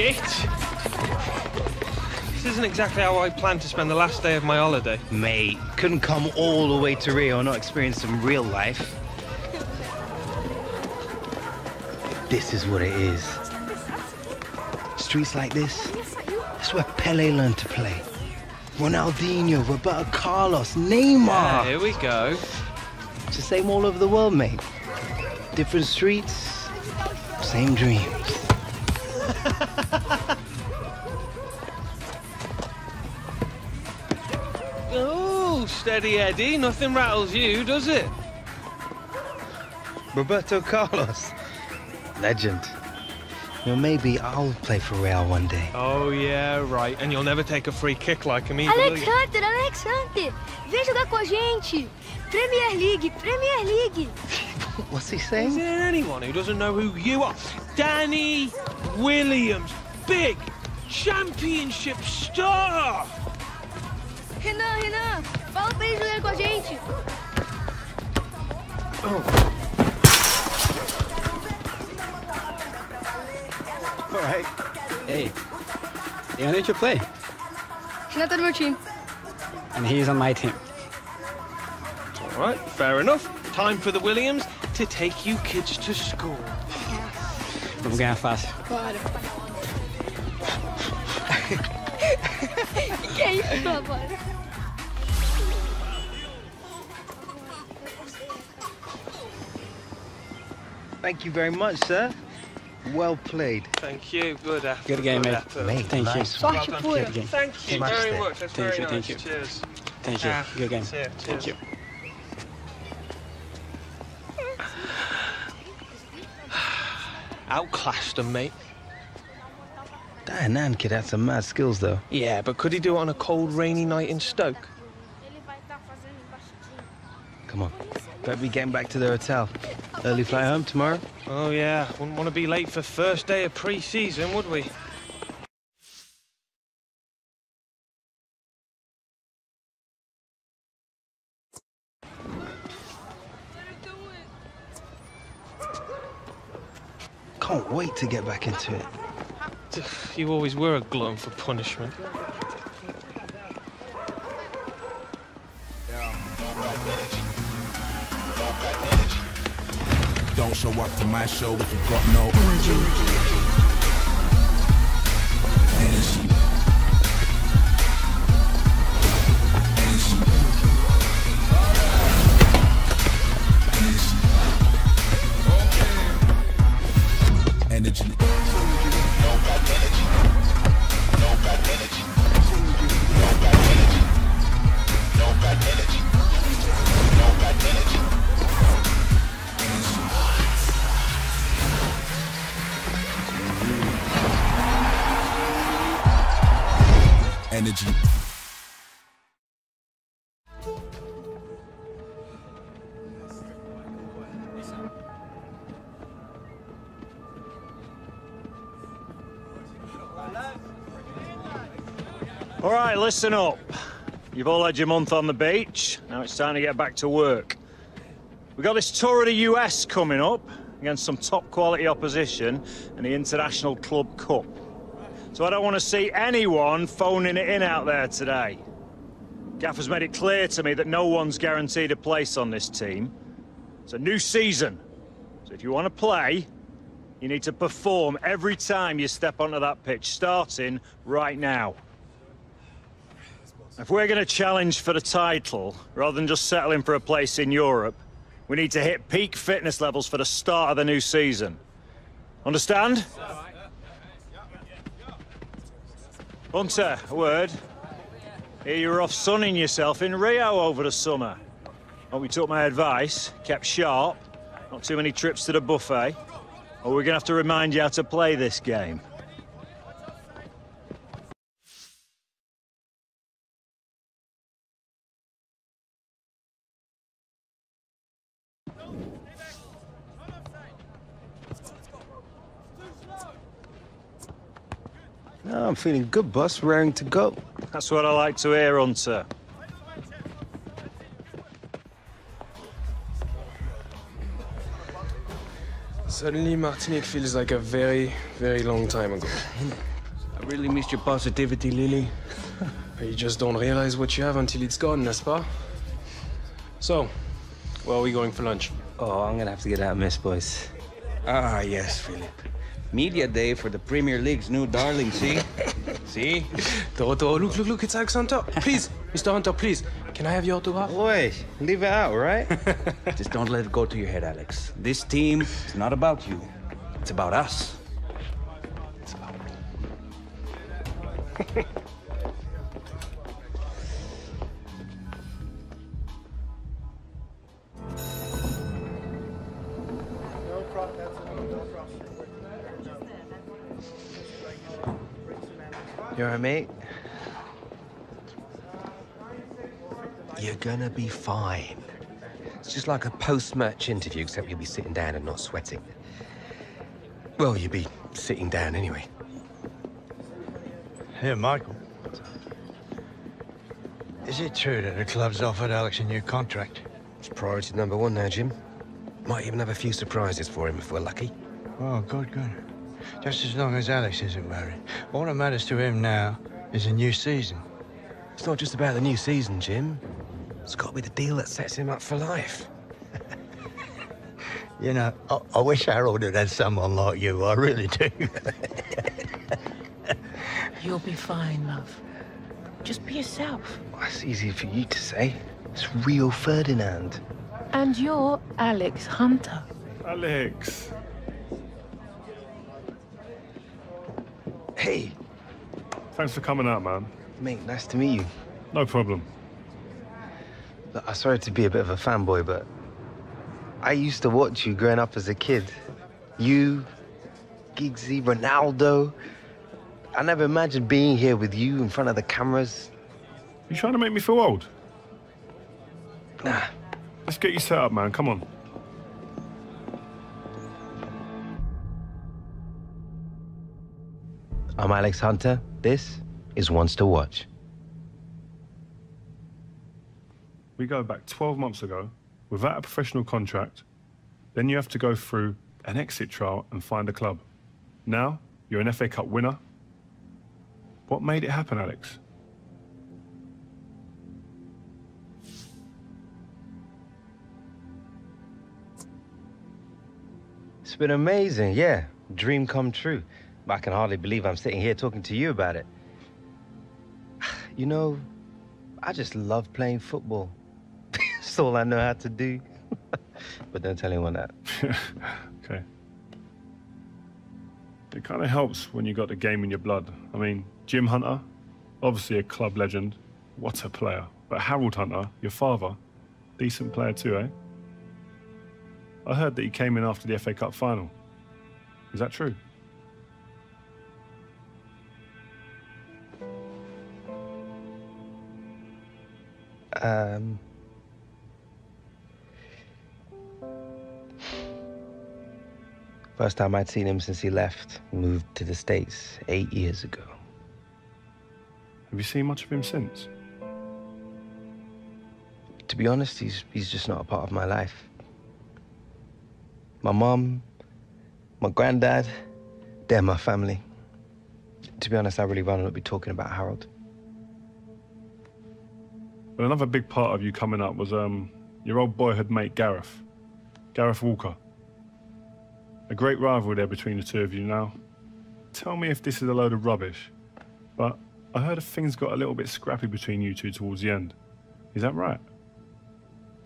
shit! This isn't exactly how I planned to spend the last day of my holiday. Mate, couldn't come all the way to Rio and not experience some real life. This is what it is. Streets like this, that's where Pele learned to play. Ronaldinho, Roberto Carlos, Neymar. Yeah, here we go. It's the same all over the world, mate. Different streets, same dreams. Steady Eddie. Nothing rattles you, does it? Roberto Carlos, legend. You know, maybe I'll play for Real one day. Oh, yeah, right. And you'll never take a free kick like him either, will Alex? Hunter, Alex Hunter, vem jogar com a gente. Premier League, Premier League. What's he saying? Is saying? there anyone who doesn't know who you are? Danny Williams, big championship star! Renan, Renan, fala pra ele jogar com a gente. All right. Hey, they wanted to play, Renan tá no meu time. and he's on my team. All right, fair enough. Time for the Williams to take you kids to school. Vamos ganhar fácil. Bora. que é isso, rapaz? Thank you very much, sir. Well played. Thank you. Good effort. Good game, mate. effort. Mate, Thank you. nice one. Sorte Well done. pura. Good game. Thank you Smashed very much. That's Thank very you, thank you. Cheers. Thank you. Ah, Good game. see ya. Thank you. Outclassed him, mate. That Renan kid had some mad skills, though. Yeah, but could he do it on a cold, rainy night in Stoke? Come on. Better be getting back to the hotel. Early flight home tomorrow? Oh, yeah. Wouldn't want to be late for first day of pre-season, would we? Can't wait to get back into it. You always were a glutton for punishment. Don't show up to my show if you got no energy. Energy. Energy. All right, listen up. You've all had your month on the beach. Now it's time to get back to work. We've got this tour of the US coming up against some top quality opposition in the International Club Cup. So I don't want to see anyone phoning it in out there today. Gaffer's made it clear to me that no one's guaranteed a place on this team. It's a new season. So if you want to play, you need to perform every time you step onto that pitch, starting right now. If we're going to challenge for the title, rather than just settling for a place in Europe, we need to hit peak fitness levels for the start of the new season. Understand? Hunter, a word. Here you were off sunning yourself in Rio over the summer. Hope you took my advice, kept sharp, not too many trips to the buffet, or we're going to have to remind you how to play this game. No, I'm feeling good, boss. Raring to go. That's what I like to hear, Hunter. Suddenly, Martinique feels like a very, very long time ago. I really missed your positivity, Lily. you just don't realize what you have until it's gone, n'est-ce pas? So, where are we going for lunch? Oh, I'm gonna have to get out of Miss Boys. Ah, yes, Philip. Media day for the Premier League's new darling, see? see? Toro, oh, look, look, look, it's Alex Hunter. Please, Mr. Hunter, please. Can I have your autograph? Wait, leave it out, right? Just don't let it go to your head, Alex. This team is not about you. It's about us. It's about You alright, mate? You're gonna be fine. It's just like a post-match interview, except you'll be sitting down and not sweating. Well, you'll be sitting down anyway. Here, Michael. Is it true that the club's offered Alex a new contract? It's priority number one now, Jim. Might even have a few surprises for him if we're lucky. Oh, good, good. Just as long as Alex isn't worried. All that matters to him now is a new season. It's not just about the new season, Jim. It's got to be the deal that sets him up for life. You know, I, I wish Harold had had someone like you. I really do. You'll be fine, love. Just be yourself. That's easy for you to say. It's Rio Ferdinand. And you're Alex Hunter. Alex. Hey. Thanks for coming out, man. Mate, nice to meet you. No problem. Look, I'm sorry to be a bit of a fanboy, but I used to watch you growing up as a kid. You, Giggsy, Ronaldo. I never imagined being here with you in front of the cameras. You trying to make me feel old? Nah. Let's get you set up, man. Come on. I'm Alex Hunter. This is Ones to Watch. We go back 12 months ago without a professional contract. Then you have to go through an exit trial and find a club. Now, you're an FA Cup winner. What made it happen, Alex? It's been amazing, yeah. Dream come true. I can hardly believe I'm sitting here talking to you about it. You know, I just love playing football. It's all I know how to do. but don't tell anyone that. okay. It kind of helps when you got the game in your blood. I mean, Jim Hunter, obviously a club legend. What a player. But Harold Hunter, your father, decent player too, eh? I heard that he came in after the FA Cup final. Is that true? Um. First time I'd seen him since he left, moved to the States eight years ago. Have you seen much of him since? To be honest, he's, he's just not a part of my life. My mom, my granddad, they're my family. To be honest, I really rather not be talking about Harold. But another big part of you coming up was um, your old boyhood mate Gareth, Gareth Walker. A great rivalry there between the two of you now. Tell me if this is a load of rubbish, but I heard of things got a little bit scrappy between you two towards the end. Is that right?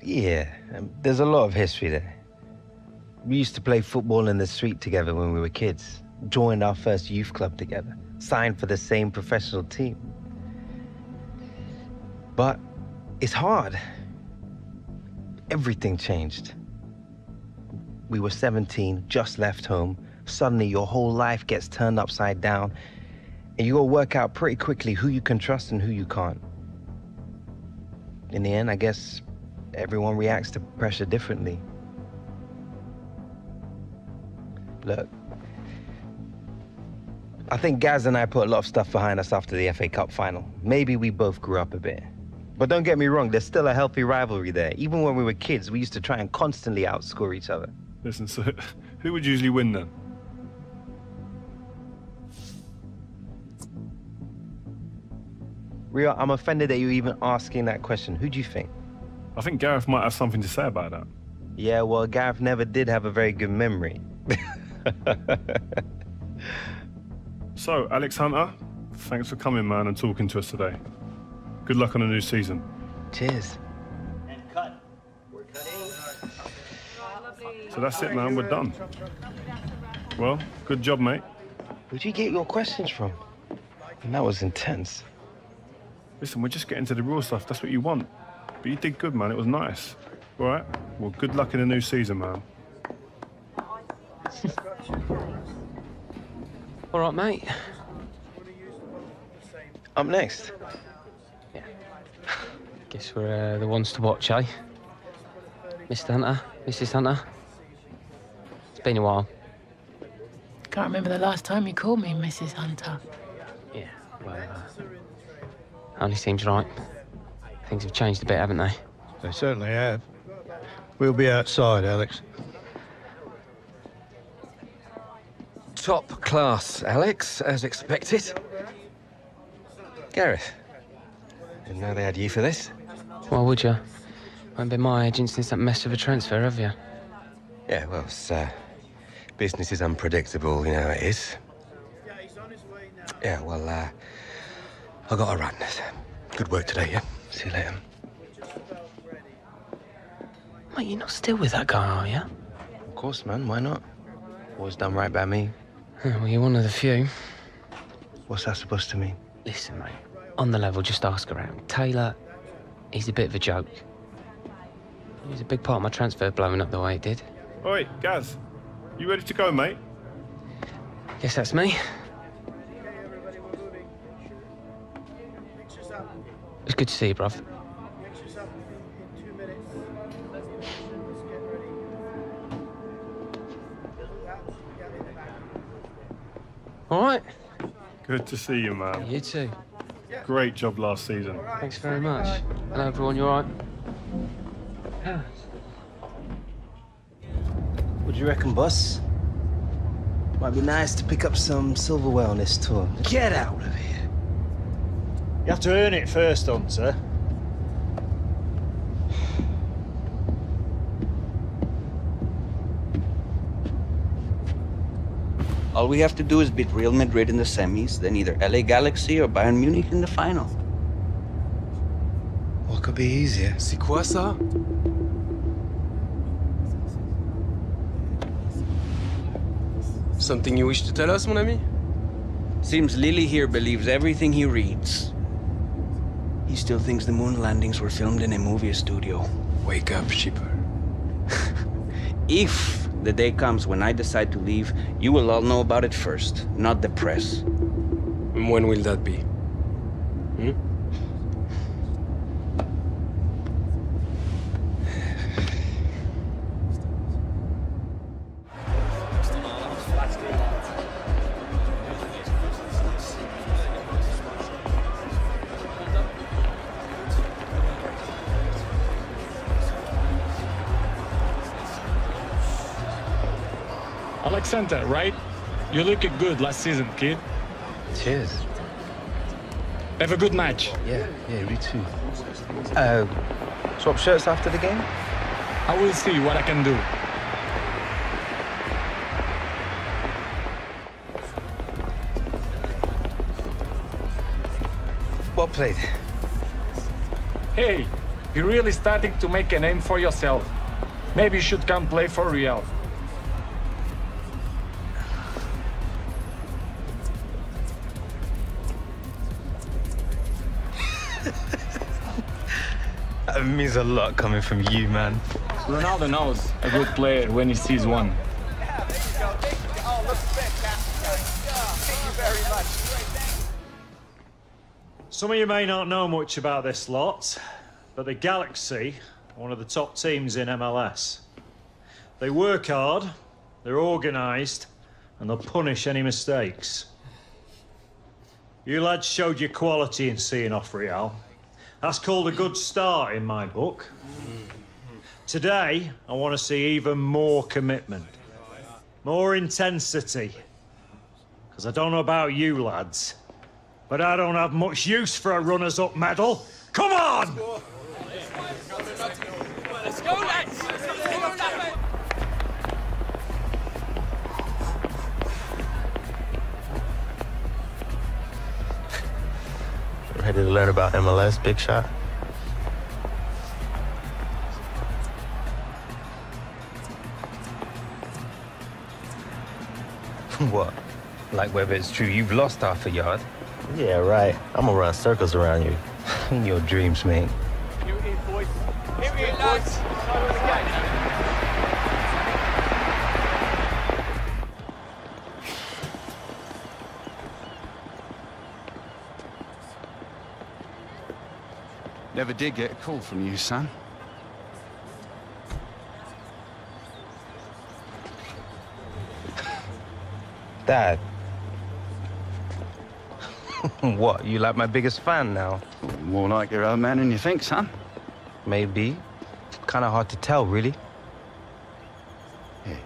Yeah, um, there's a lot of history there. We used to play football in the street together when we were kids, joined our first youth club together, signed for the same professional team. But it's hard. Everything changed. We were 17, just left home. Suddenly, your whole life gets turned upside down, and you gotta work out pretty quickly who you can trust and who you can't. In the end, I guess everyone reacts to pressure differently. Look, I think Gaz and I put a lot of stuff behind us after the FA Cup final. Maybe we both grew up a bit. But don't get me wrong, there's still a healthy rivalry there. Even when we were kids, we used to try and constantly outscore each other. Listen, so Who would usually win then? Rio, I'm offended that you're even asking that question. Who do you think? I think Gareth might have something to say about that. Yeah, well, Gareth never did have a very good memory. So, Alex Hunter, thanks for coming, man, and talking to us today. Good luck on the new season. Cheers. So that's it, man. We're done. Well, good job, mate. Where'd you get your questions from? And that was intense. Listen, we're just getting to the real stuff. That's what you want. But you did good, man. It was nice. All right? Well, good luck in the new season, man. All right, mate. Up next. Guess we're uh, the ones to watch, eh? Mr. Hunter, Mrs. Hunter. It's been a while. Can't remember the last time you called me Mrs. Hunter. Yeah, well, uh, only seems right. Things have changed a bit, haven't they? They certainly have. We'll be outside, Alex. Top class, Alex, as expected. Gareth, didn't know they had you for this. Why would you? Won't be my agent since that mess of a transfer, have you? Yeah, well, it's, uh, business is unpredictable, you know it is. Yeah, well, uh, I got a run. Good work today, yeah? See you later. Mate, you're not still with that guy, are you? Of course, man. Why not? Always done right by me. Well, you're one of the few. What's that supposed to mean? Listen, mate. On the level, just ask around. Taylor, he's a bit of a joke. He was a big part of my transfer blowing up the way it did. Oi, Gaz, you ready to go, mate? Guess that's me. It's good to see you, bruv. All right. Good to see you, man. You too. Great job last season. Thanks very much. Hello, everyone. You all right? What do you reckon, boss? Might be nice to pick up some silverware on this tour. Get out of here. You have to earn it first, Hunter. All we have to do is beat Real Madrid in the semis, then either LA Galaxy or Bayern Munich in the final. What could be easier? C'est quoi ça? Something you wish to tell us, mon ami? Seems Lily here believes everything he reads. He still thinks the moon landings were filmed in a movie studio. Wake up, shipper. If the day comes when I decide to leave, you will all know about it first, not the press. When will that be? Hmm? Alexander, right? You looked good last season, kid. Cheers. Have a good match. Yeah, yeah, me too. Uh, swap shirts after the game? I will see what I can do. Well played. Hey, you're really starting to make a name for yourself. Maybe you should come play for Real. That means a lot coming from you, man. Ronaldo knows a good player when he sees one. Some of you may not know much about this lot, but the Galaxy are one of the top teams in MLS. They work hard, they're organised, and they'll punish any mistakes. You lads showed your quality in seeing off Real. That's called a good start in my book. Today, I want to see even more commitment. More intensity. Because I don't know about you lads, but I don't have much use for a runners-up medal. Come on! Let's go, lads! Ready to learn about MLS, Big Shot? what? Like whether it's true you've lost half a yard? Yeah, right. I'm gonna run circles around you. In your dreams, mate. Here it is, boys. Here it Never did get a call from you, son. Dad. what, you like my biggest fan now? More like your old man than you think, son. Maybe. Kind of hard to tell, really. Yeah.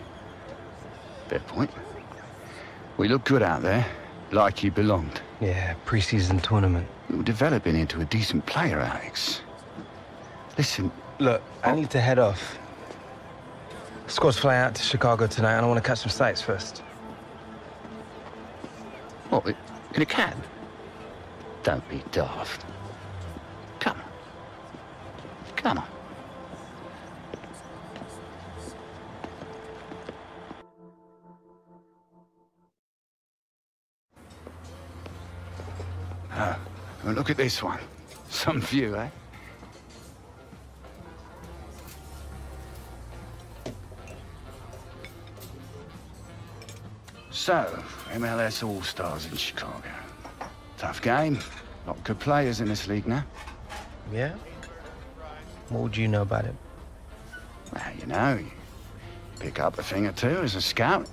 Fair point. We look good out there, like you belonged. Yeah, preseason tournament. You're developing into a decent player, Alex. Listen, Look, I need to head off. Squad's flying out to Chicago tonight, and I want to catch some sights first. what, in a cab? Don't be daft. Come on. Come on. Ah, well, look at this one. Some view, eh? So, MLS All-Stars in Chicago. Tough game. Lot of good players in this league now. Yeah? What would you know about it? Well, you know, you pick up a thing or two as a scout.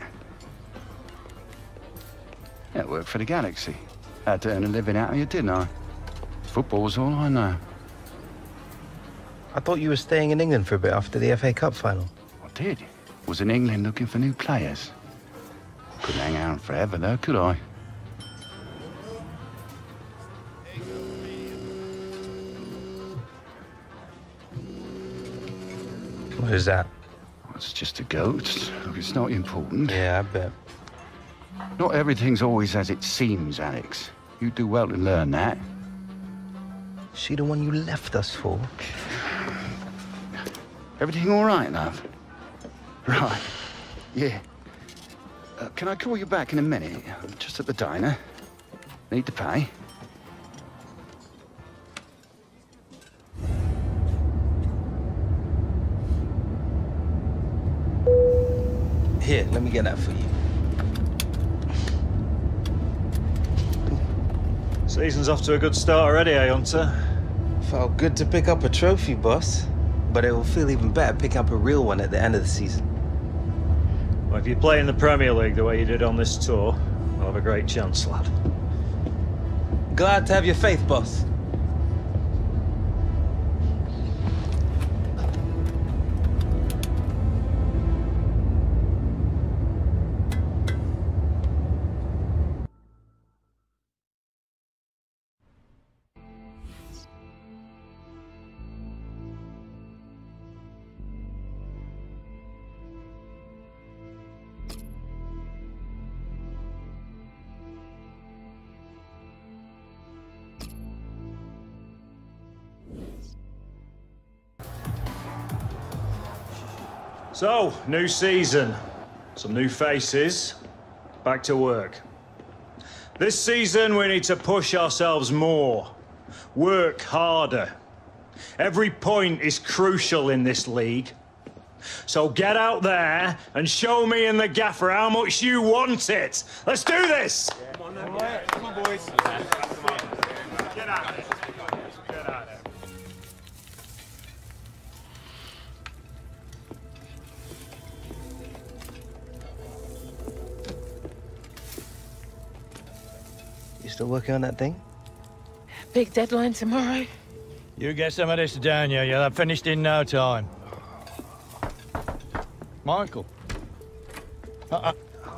Yeah, I worked for the Galaxy. Had to earn a living out of you, didn't I? Football's all I know. I thought you were staying in England for a bit after the FA Cup final. I did. Was in England looking for new players. Couldn't hang out forever, though, could I? What is that? It's just a goat. Look, it's not important. Yeah, I bet. Not everything's always as it seems, Alex. You do well to learn that. She the one you left us for? Everything all right, love? Right. Yeah. Uh, can I call you back in a minute? I'm just at the diner. Need to pay. Here, let me get that for you. Season's off to a good start already, eh, Hunter? Felt good to pick up a trophy, boss. But it will feel even better picking up a real one at the end of the season. Well, if you play in the Premier League the way you did on this tour, you'll have a great chance, lad. Glad to have your faith, boss. So, new season, some new faces, back to work. This season, we need to push ourselves more, work harder. Every point is crucial in this league. So get out there and show me and the gaffer how much you want it. Let's do this! Come on, boys. Get out still working on that thing? Big deadline tomorrow. You get some of this down here, you'll have finished in no time. Michael. Uh, uh.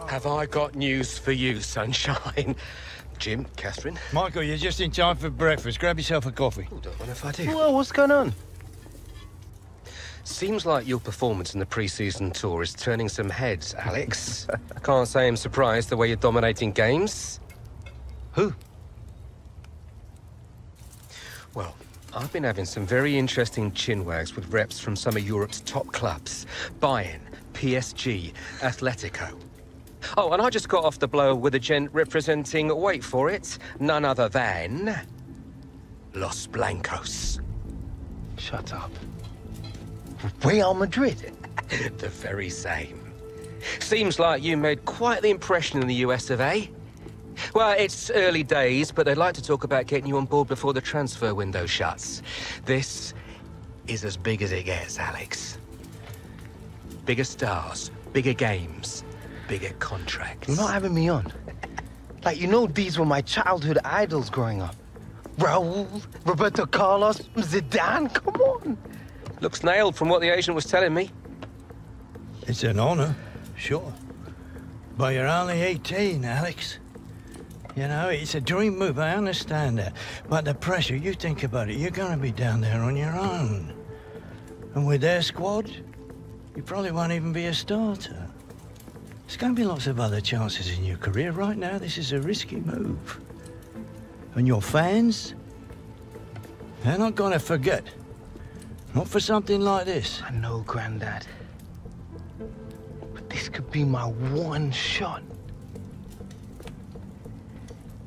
Have I got news for you, sunshine? Jim, Catherine. Michael, you're just in time for breakfast. Grab yourself a coffee. Don't mind if I do. Whoa, what's going on? Seems like your performance in the pre-season tour is turning some heads, Alex. Can't say I'm surprised the way you're dominating games. Who? Well, I've been having some very interesting chinwags with reps from some of Europe's top clubs. Bayern, PSG, Atletico. Oh, and I just got off the blow with a gent representing, wait for it, none other than... Los Blancos. Shut up. Real Madrid? the very same. Seems like you made quite the impression in the US of A. Well, it's early days, but they'd like to talk about getting you on board before the transfer window shuts. This is as big as it gets, Alex. Bigger stars, bigger games, bigger contracts. You're not having me on. Like, you know these were my childhood idols growing up. Raul, Roberto Carlos, Zidane, come on. Looks nailed from what the agent was telling me. It's an honor, sure. But you're only 18, Alex. You know, it's a dream move, I understand that. But the pressure, you think about it, you're gonna be down there on your own. And with their squad, you probably won't even be a starter. There's gonna be lots of other chances in your career. Right now, this is a risky move. And your fans, they're not gonna forget. Not for something like this. I know, Grandad. But this could be my one shot.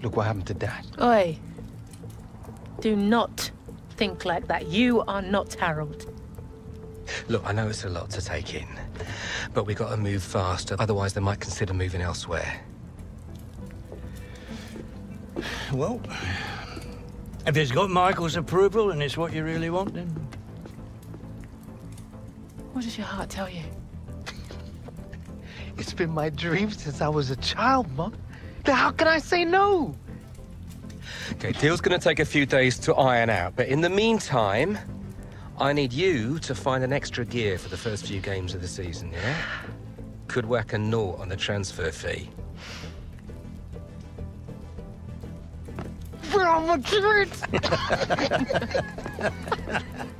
Look what happened to Dad. Oi. Do not think like that. You are not Harold. Look, I know it's a lot to take in, but we got to move fast, otherwise they might consider moving elsewhere. Well, if it's got Michael's approval and it's what you really want, then What does your heart tell you? It's been my dream since I was a child, Mum. How can I say no? Okay, deal's gonna take a few days to iron out, but in the meantime, I need you to find an extra gear for the first few games of the season, yeah? Could whack a naught on the transfer fee. Real Madrid!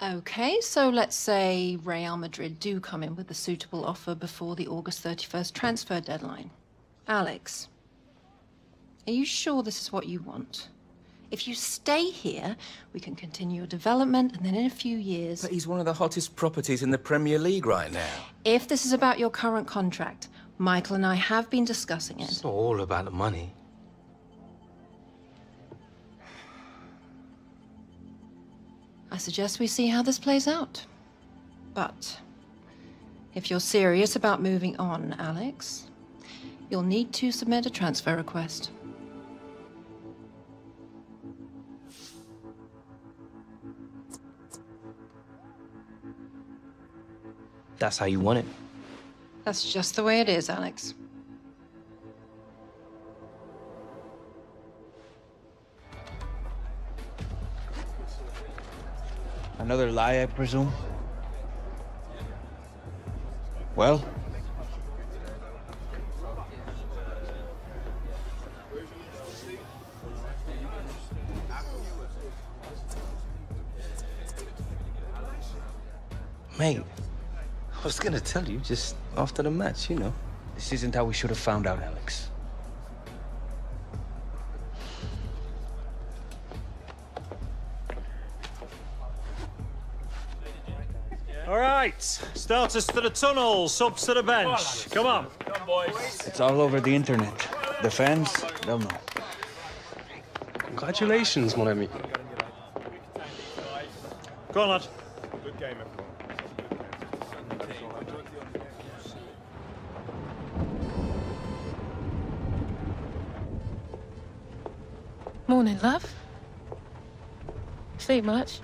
Okay, so let's say Real Madrid do come in with a suitable offer before the August 31st transfer deadline. Alex, are you sure this is what you want? If you stay here, we can continue your development, and then in a few years, But he's one of the hottest properties in the Premier League right now. if this is about your current contract, Michael and I have been discussing it. It's not all about the money. I suggest we see how this plays out. But if you're serious about moving on, Alex, you'll need to submit a transfer request. That's how you want it. That's just the way it is, Alex. Another lie, I presume? Well? Mate, I was gonna tell you just after the match, you know. This isn't how we should have found out, Alex. All right, starters to the tunnel, subs to the bench. Come on. It's all over the internet. The fans, they'll know. Congratulations, mon ami. Go on, lad. Good game, everyone. Morning, love. Sleep much?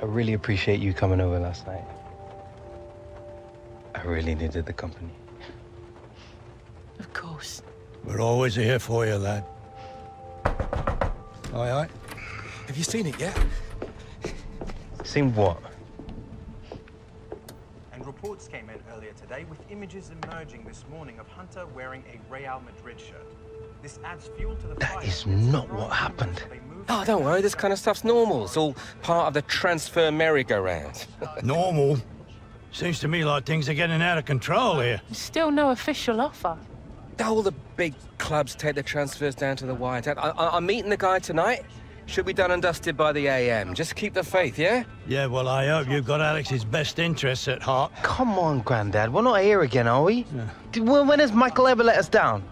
I really appreciate you coming over last night. I really needed the company. Of course. we're always here for you, lad. Aye, aye. Have you seen it yet? Seen what? And reports came in earlier today with images emerging this morning of Hunter wearing a Real Madrid shirt. This adds fuel to the fire That is not what happened. Oh, don't worry, this kind of stuff's normal. It's all part of the transfer merry-go-round. Normal? Seems to me like things are getting out of control here. Still no official offer. All the big clubs take their transfers down to the wire. I, I, I'm meeting the guy tonight. Should be done and dusted by the AM. Just keep the faith, yeah? Yeah, well, I hope you've got Alex's best interests at heart. Come on, Grandad. We're not here again, are we? Did- When when has Michael ever let us down?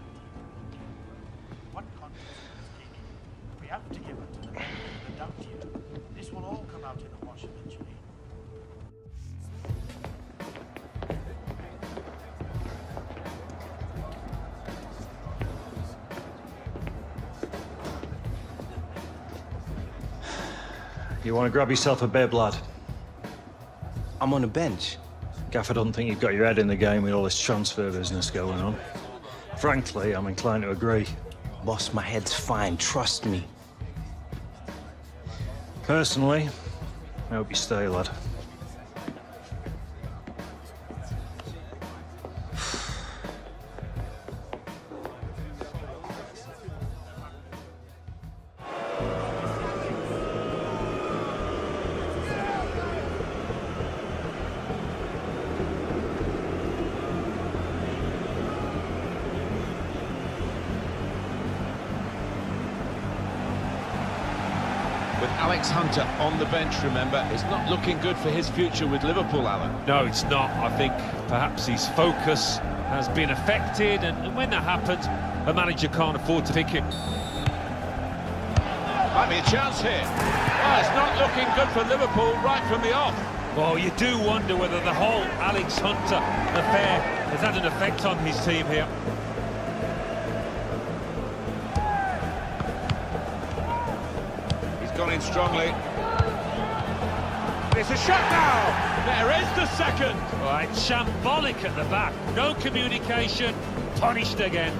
You want to grab yourself a bib, lad? I'm on a bench. Gaffer I don't think you've got your head in the game with all this transfer business going on. Frankly, I'm inclined to agree. Boss, my head's fine. Trust me. Personally, I hope you stay, lad. Bench, remember, it's not looking good for his future with Liverpool, Alan. No, it's not. I think perhaps his focus has been affected, and, when that happens, a manager can't afford to pick it. Might be a chance here. Well, it's not looking good for Liverpool right from the off. Well, you do wonder whether the whole Alex Hunter affair has had an effect on his team here. He's gone in strongly. It's a shot now. There is the second. Right, shambolic at the back. No communication. Punished again.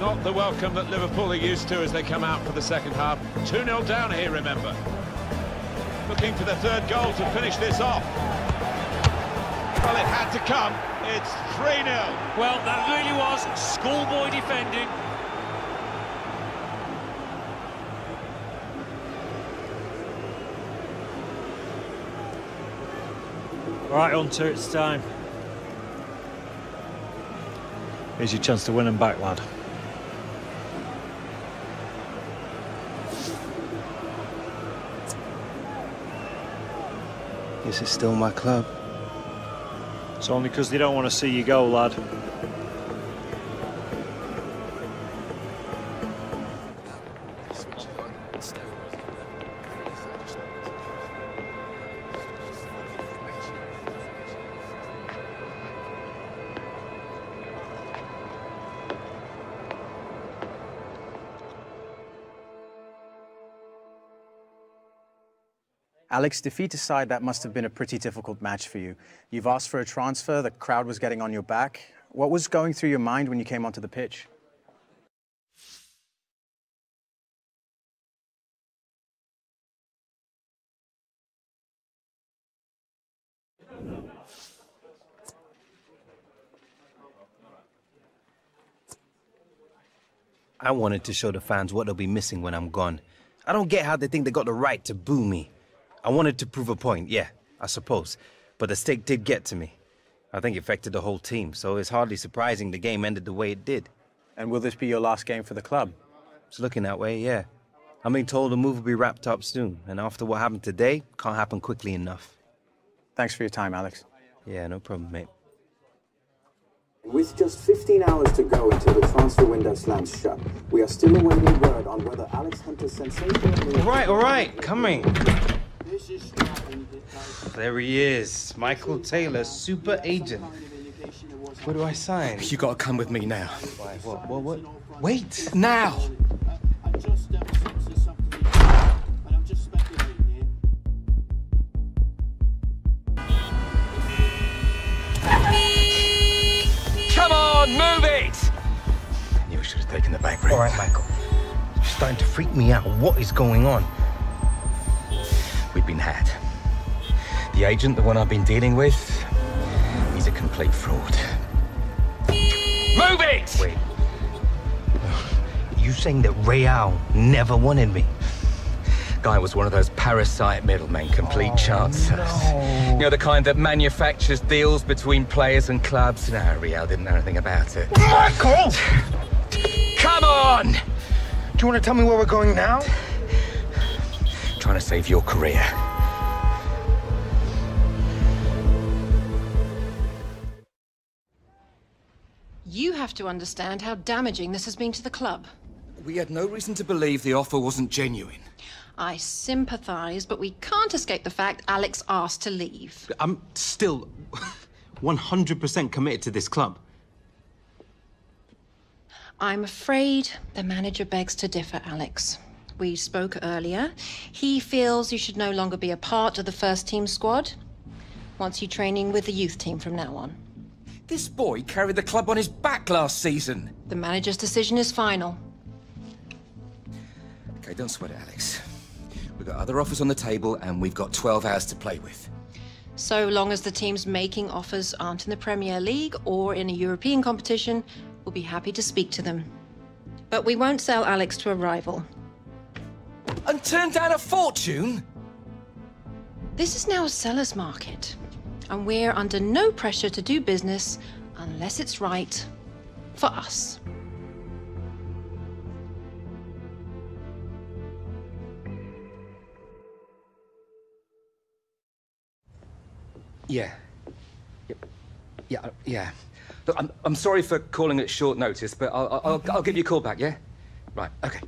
Not the welcome that Liverpool are used to as they come out for the second half. 2-0 down here, remember. Looking for the third goal to finish this off. Well, it had to come. It's 3-0. Well, that really was schoolboy defending. Right, Hunter, it's time. Here's your chance to win them back, lad. This is still my club. It's only because they don't want to see you go, lad. Alex, defeat aside, that must have been a pretty difficult match for you. You've asked for a transfer, the crowd was getting on your back. What was going through your mind when you came onto the pitch? I wanted to show the fans what they'll be missing when I'm gone. I don't get how they think they got the right to boo me. I wanted to prove a point, yeah, I suppose. But the stake did get to me. I think it affected the whole team, so it's hardly surprising the game ended the way it did. And will this be your last game for the club? It's looking that way, yeah. I'm being told the move will be wrapped up soon, and after what happened today, can't happen quickly enough. Thanks for your time, Alex. Yeah, no problem, mate. With just 15 hours to go until the transfer window slams shut, we are still awaiting word on whether Alex Hunter's sensational move... All right, all right, coming. There he is, Michael Taylor, super agent. Where do I sign? You gotta come with me now. Why, what, what, what? Wait! Now! Come on, move it! I knew I should have taken the bike, right? All right, Michael. You're starting to freak me out. What is going on? Been had. The agent, the one I've been dealing with, he's a complete fraud. Move it! Wait. You saying that Real never wanted me? Guy was one of those parasite middlemen, complete oh, chancers. No. You know, the kind that manufactures deals between players and clubs. No, Real didn't know anything about it. Michael! Come on! Do you want to tell me where we're going now? Trying to save your career. You have to understand how damaging this has been to the club. We had no reason to believe the offer wasn't genuine. I sympathize, but we can't escape the fact Alex asked to leave. I'm still 100% committed to this club. I'm afraid the manager begs to differ, Alex. We spoke earlier. He feels you should no longer be a part of the first team squad. Wants you training with the youth team from now on. This boy carried the club on his back last season. The manager's decision is final. Okay, don't sweat it, Alex. We've got other offers on the table, and we've got 12 hours to play with. So long as the teams making offers aren't in the Premier League or in a European competition, we'll be happy to speak to them. But we won't sell Alex to a rival. And turn down a fortune? This is now a seller's market, and we're under no pressure to do business unless it's right for us. Yeah. Yeah. Yeah. uh, yeah. Look, I'm, I'm sorry for calling at short notice, but I'll, I'll, I'll give you a call back, yeah? Right, okay.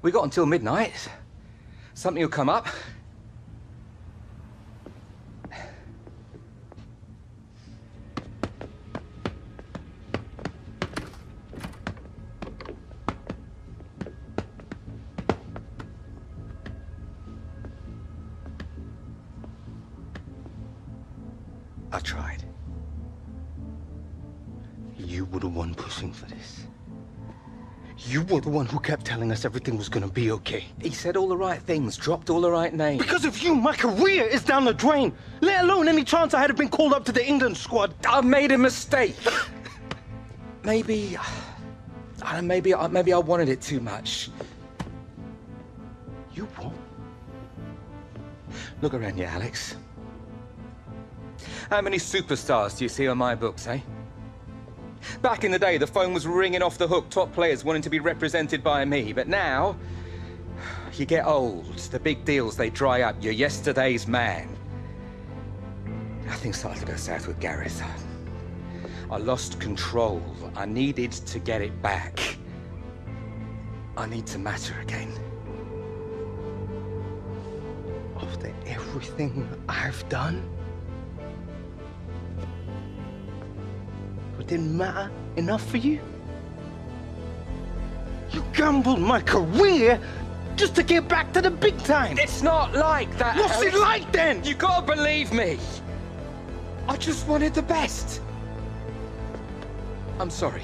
We got until midnight. Something will come up. One who kept telling us everything was gonna be okay. He said all the right things, dropped all the right names. Because of you, my career is down the drain. Let alone any chance I had of been called up to the England squad. I made a mistake. maybe, I don't know, maybe, maybe I wanted it too much. You what? Look around you, Alex. How many superstars do you see on my books, eh? Back in the day, the phone was ringing off the hook, top players wanting to be represented by me. But now, you get old, the big deals, they dry up. You're yesterday's man. Nothing started to go south with Gareth. I lost control. I needed to get it back. I need to matter again. After everything I've done? Didn't matter enough for you? You gambled my career just to get back to the big time. It's not like that. What's it like then? You gotta believe me. I just wanted the best. I'm sorry.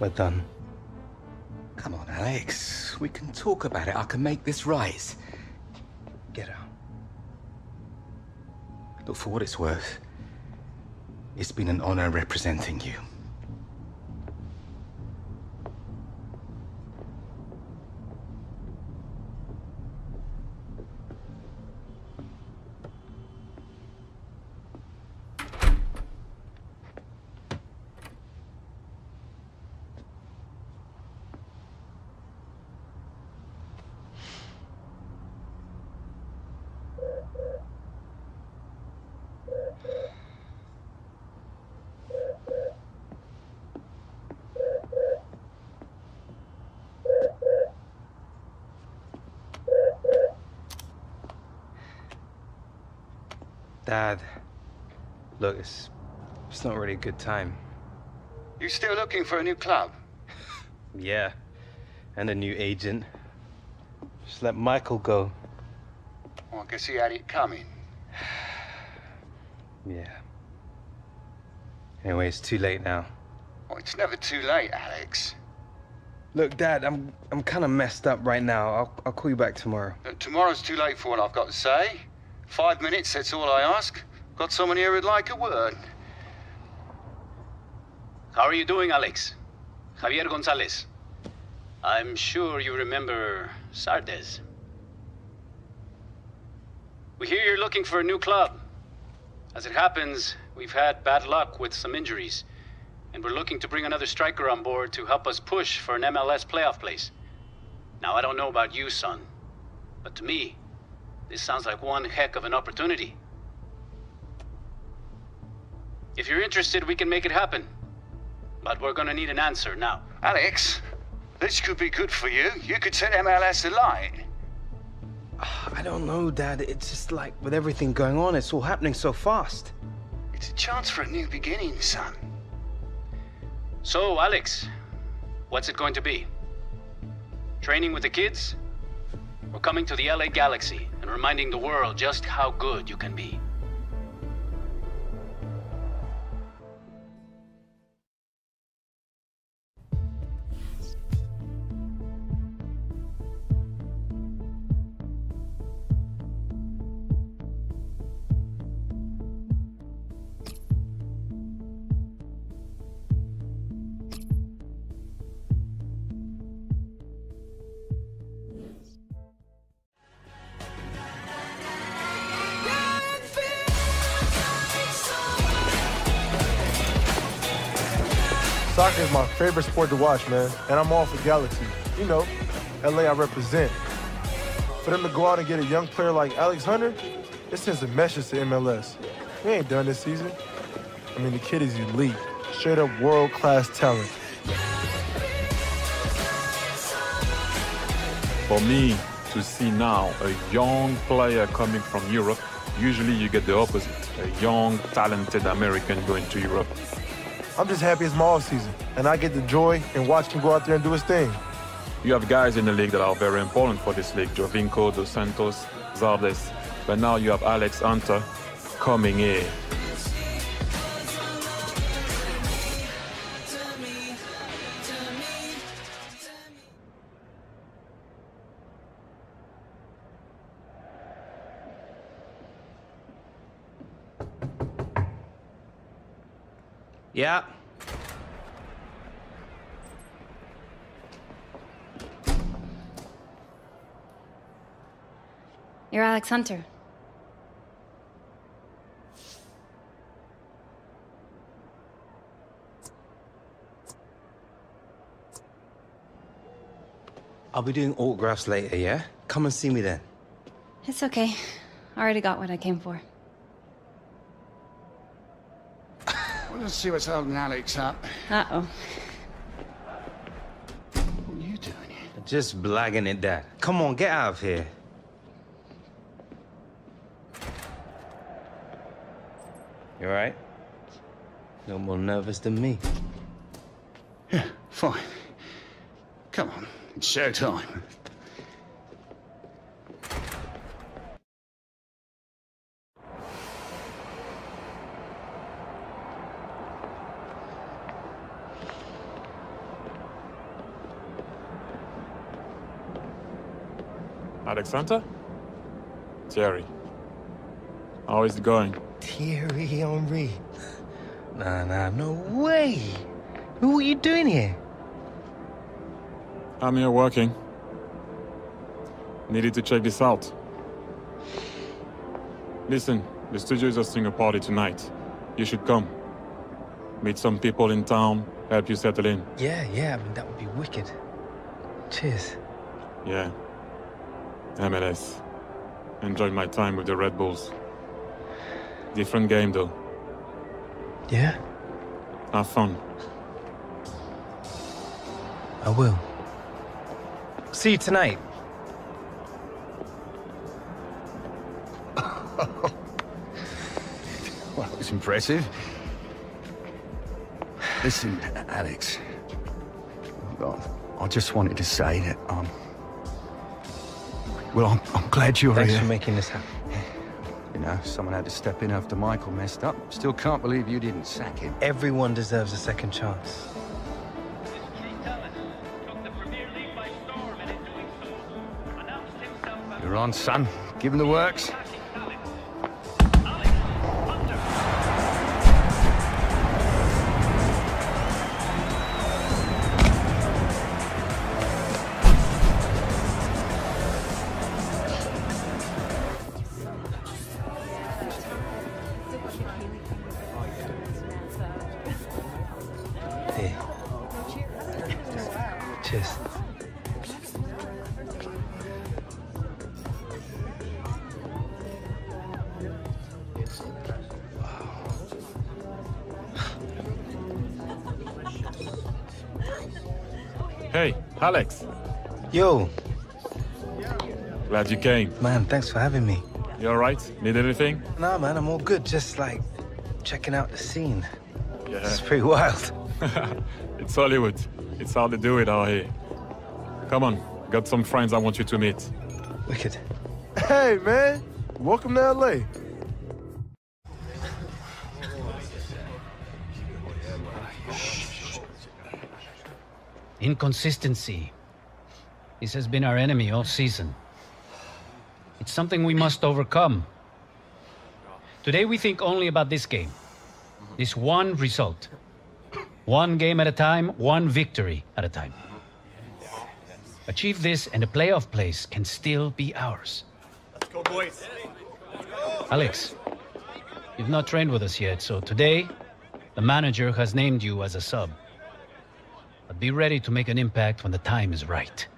We're done. Come on, Alex. We can talk about it. I can make this right. Get out. Look, for what it's worth, it's been an honor representing you. Dad, look, it's, it's not really a good time. You still looking for a new club? Yeah, And a new agent. Just let Michael go. Well, I guess he had it coming. Yeah. Anyway, it's too late now. Well, it's never too late, Alex. Look, Dad, I'm I'm kind of messed up right now. I'll I'll call you back tomorrow. Uh, tomorrow's too late for what I've got to say. Five minutes, that's all I ask. Got someone here who'd like a word. How are you doing, Alex? Javier Gonzalez. I'm sure you remember Zardes. We hear you're looking for a new club. As it happens, we've had bad luck with some injuries, and we're looking to bring another striker on board to help us push for an MLS playoff place. Now, I don't know about you, son, but to me, this sounds like one heck of an opportunity. If you're interested, we can make it happen. But we're gonna need an answer now. Alex, this could be good for you. You could set MLS alight. I don't know, Dad. It's just like with everything going on, it's all happening so fast. It's a chance for a new beginning, son. So, Alex, what's it going to be? Training with the kids? Or coming to the LA Galaxy and reminding the world just how good you can be? Soccer is my favorite sport to watch, man. And I'm all for Galaxy. You know, LA I represent. For them to go out and get a young player like Alex Hunter, it sends a message to MLS. We ain't done this season. I mean, the kid is elite. Straight up world-class talent. For me to see now a young player coming from Europe, usually you get the opposite. A young, talented American going to Europe. I'm just happy it's my off season, and I get the joy and watch him go out there and do his thing. You have guys in the league that are very important for this league. Giovinco, Dos Santos, Zardes. But now you have Alex Hunter coming in. Yeah. You're Alex Hunter. I'll be doing autographs later, yeah? Come and see me then. It's okay. I already got what I came for. Well, let's see what's holding Alex up. Uh-oh. What are you doing here? Just blagging it, Dad. Come on, get out of here. You alright? No more nervous than me. Yeah, fine. Come on, it's showtime. Hunter? Thierry. How is it going? Thierry Henry. Nah, nah, no way. What are you doing here? I'm here working. Needed to check this out. Listen, the studio is hosting a party tonight. You should come. Meet some people in town, help you settle in. Yeah, yeah, I mean, that would be wicked. Cheers. Yeah. MLS. Enjoyed my time with the Red Bulls. Different game, though. Yeah? Have fun. I will. See you tonight. Well, that was impressive. Listen, Alex. I just wanted to say that, I'm... um, well, I'm, I'm glad you're Thanks here. Thanks for making this happen. You know, someone had to step in after Michael messed up. Still can't believe you didn't sack him. Everyone deserves a second chance. You're on, son. Give him the works. You came. Man, thanks for having me. You alright? Need anything? Nah, man, I'm all good. Just like checking out the scene. Yeah. It's pretty wild. it's Hollywood. It's how they do it out here. Come on, got some friends I want you to meet. Wicked. Hey, man. Welcome to LA. Inconsistency. This has been our enemy all season. It's something we must overcome. Today we think only about this game. This one result. One game at a time, one victory at a time. Achieve this and a playoff place can still be ours. Let's go, boys. Alex, you've not trained with us yet, so today, the manager has named you as a sub. But be ready to make an impact when the time is right.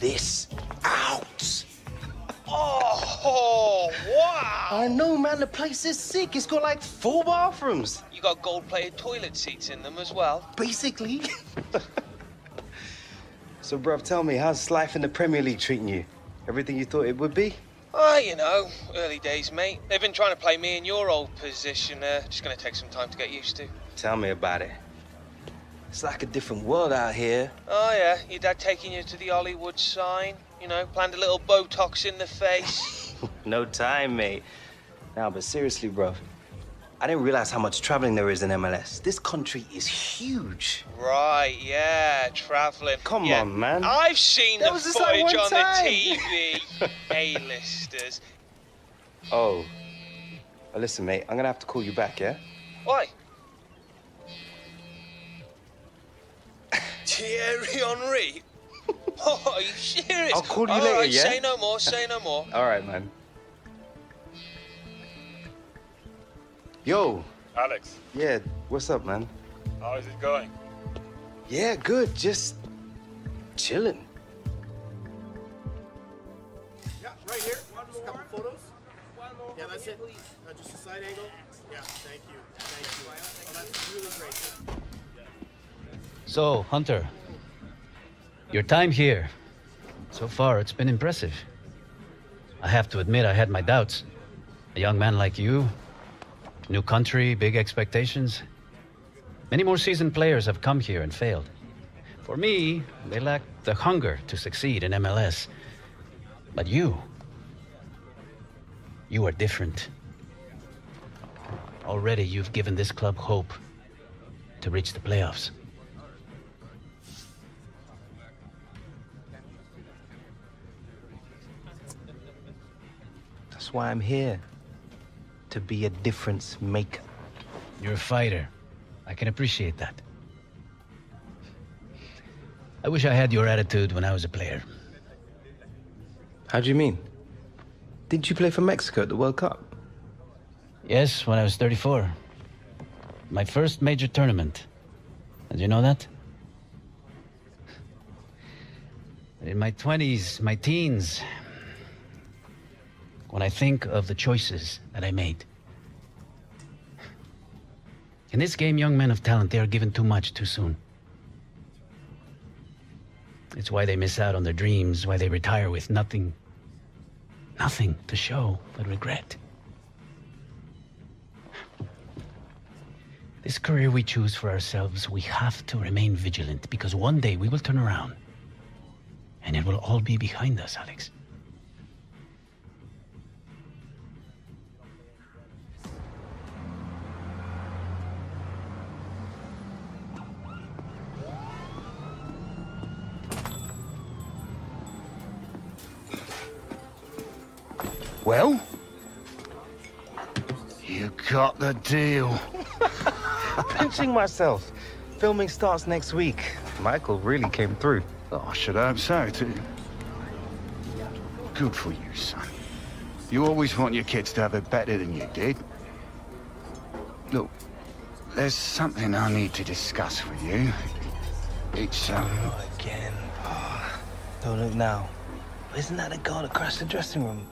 This. Oh, wow. I know, man. The place is sick. It's got like four bathrooms. You got gold-plated toilet seats in them as well. Basically. so, bruv, tell me, how's life in the Premier League treating you? Everything you thought it would be? Ah, you know, early days, mate. They've been trying to play me in your old position. Uh, just gonna take some time to get used to. Tell me about it. It's like a different world out here. Oh yeah, your dad taking you to the Hollywood sign. You know, planned a little Botox in the face. No time, mate. Now, but seriously, bro, I didn't realize how much traveling there is in MLS. This country is huge. right, yeah, traveling. Come Yeah, on, man. I've seen That the like footage on time. the TV. A-listers. Oh. Well, listen, mate, I'm gonna have to call you back, yeah? Why? Thierry Henry? Oh, are you serious? I'll call you All later, right, yeah? Say no more, say no more. All right, man. Yo. Alex, Yeah, what's up, man? how is it going? Yeah, good. Just chilling. Yeah, right here. Just a couple photos. Yeah, that's it. Uh, just a side angle. Yeah, thank you. Thank you. Oh, that's really great. So, Hunter, your time here, so far it's been impressive. I have to admit, I had my doubts. A young man like you, new country, big expectations. Many more seasoned players have come here and failed. For me, they lack the hunger to succeed in MLS. But you, you are different. Already you've given this club hope to reach the playoffs. That's why I'm here. To be a difference maker. You're a fighter. I can appreciate that. I wish I had your attitude when I was a player. How do you mean? Didn't you play for Mexico at the World Cup? Yes, when I was 34. My first major tournament. Did you know that? In my 20s, my teens, when I think of the choices that I made. In this game, young men of talent, they are given too much too soon. It's why they miss out on their dreams, why they retire with nothing, nothing to show but regret. This career we choose for ourselves, we have to remain vigilant because one day we will turn around. And it will all be behind us, Alex. Well? You got the deal. Pinching myself. Filming starts next week. Michael really came through. Oh, I should hope so, too. Good for you, son. You always want your kids to have it better than you did. Look, there's something I need to discuss with you. It's, um... Again. Oh, don't look now. Isn't that the girl that crashed the dressing room?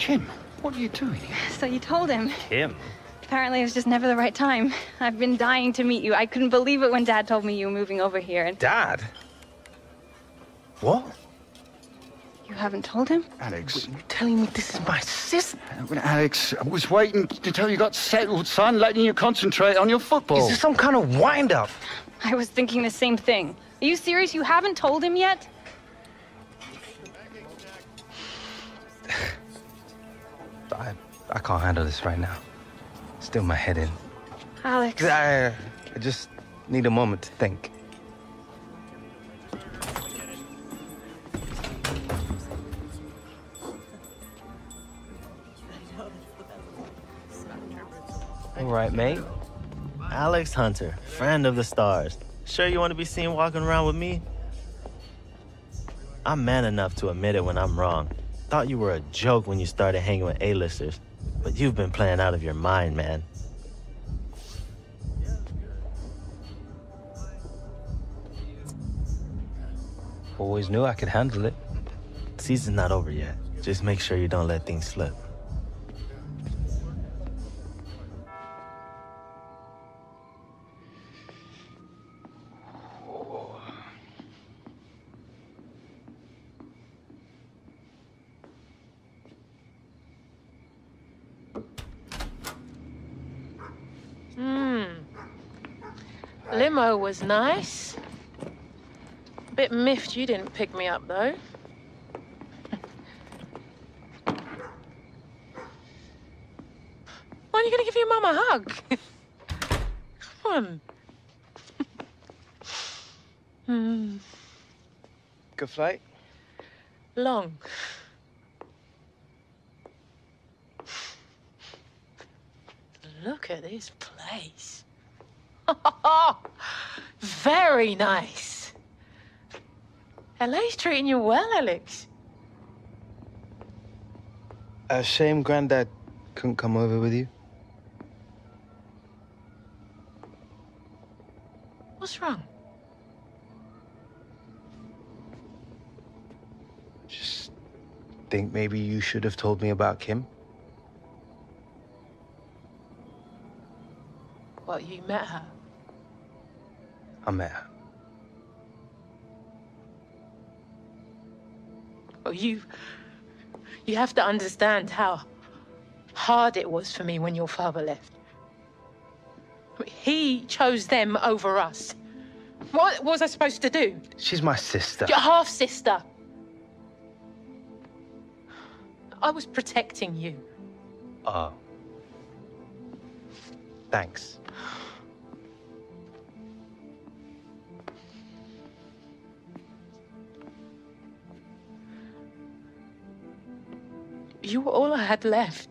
Kim, what are you doing here? So you told him. Kim? Apparently it was just never the right time. I've been dying to meet you. I couldn't believe it when Dad told me you were moving over here. And Dad? What? you haven't told him? Alex. You're telling me this is my sister? Uh, Alex, I was waiting until you got settled, son, letting you concentrate on your football. Is this some kind of wind-up? I was thinking the same thing. Are you serious? You haven't told him yet? I, I can't handle this right now. Still my head in. Alex. I, I just need a moment to think. All right, mate. Alex Hunter, friend of the stars. Sure you want to be seen walking around with me? I'm man enough to admit it when I'm wrong. Thought you were a joke when you started hanging with A-listers, but you've been playing out of your mind, man. Always knew I could handle it. Season's not over yet. Just make sure you don't let things slip. Limo was nice. A Bit miffed you didn't pick me up, though. When are you gonna give your mum a hug? Come on. Hmm. Good flight? Long. Look at this place. Very nice. LA's treating you well, Alex. A shame Granddad couldn't come over with you. What's wrong? Just think maybe you should have told me about Kim. Well, you met her? Met her. Well, you. You have to understand how hard it was for me when your father left. He chose them over us. What was I supposed to do? She's my sister. Your half sister. I was protecting you. Oh. Thanks. You all had left.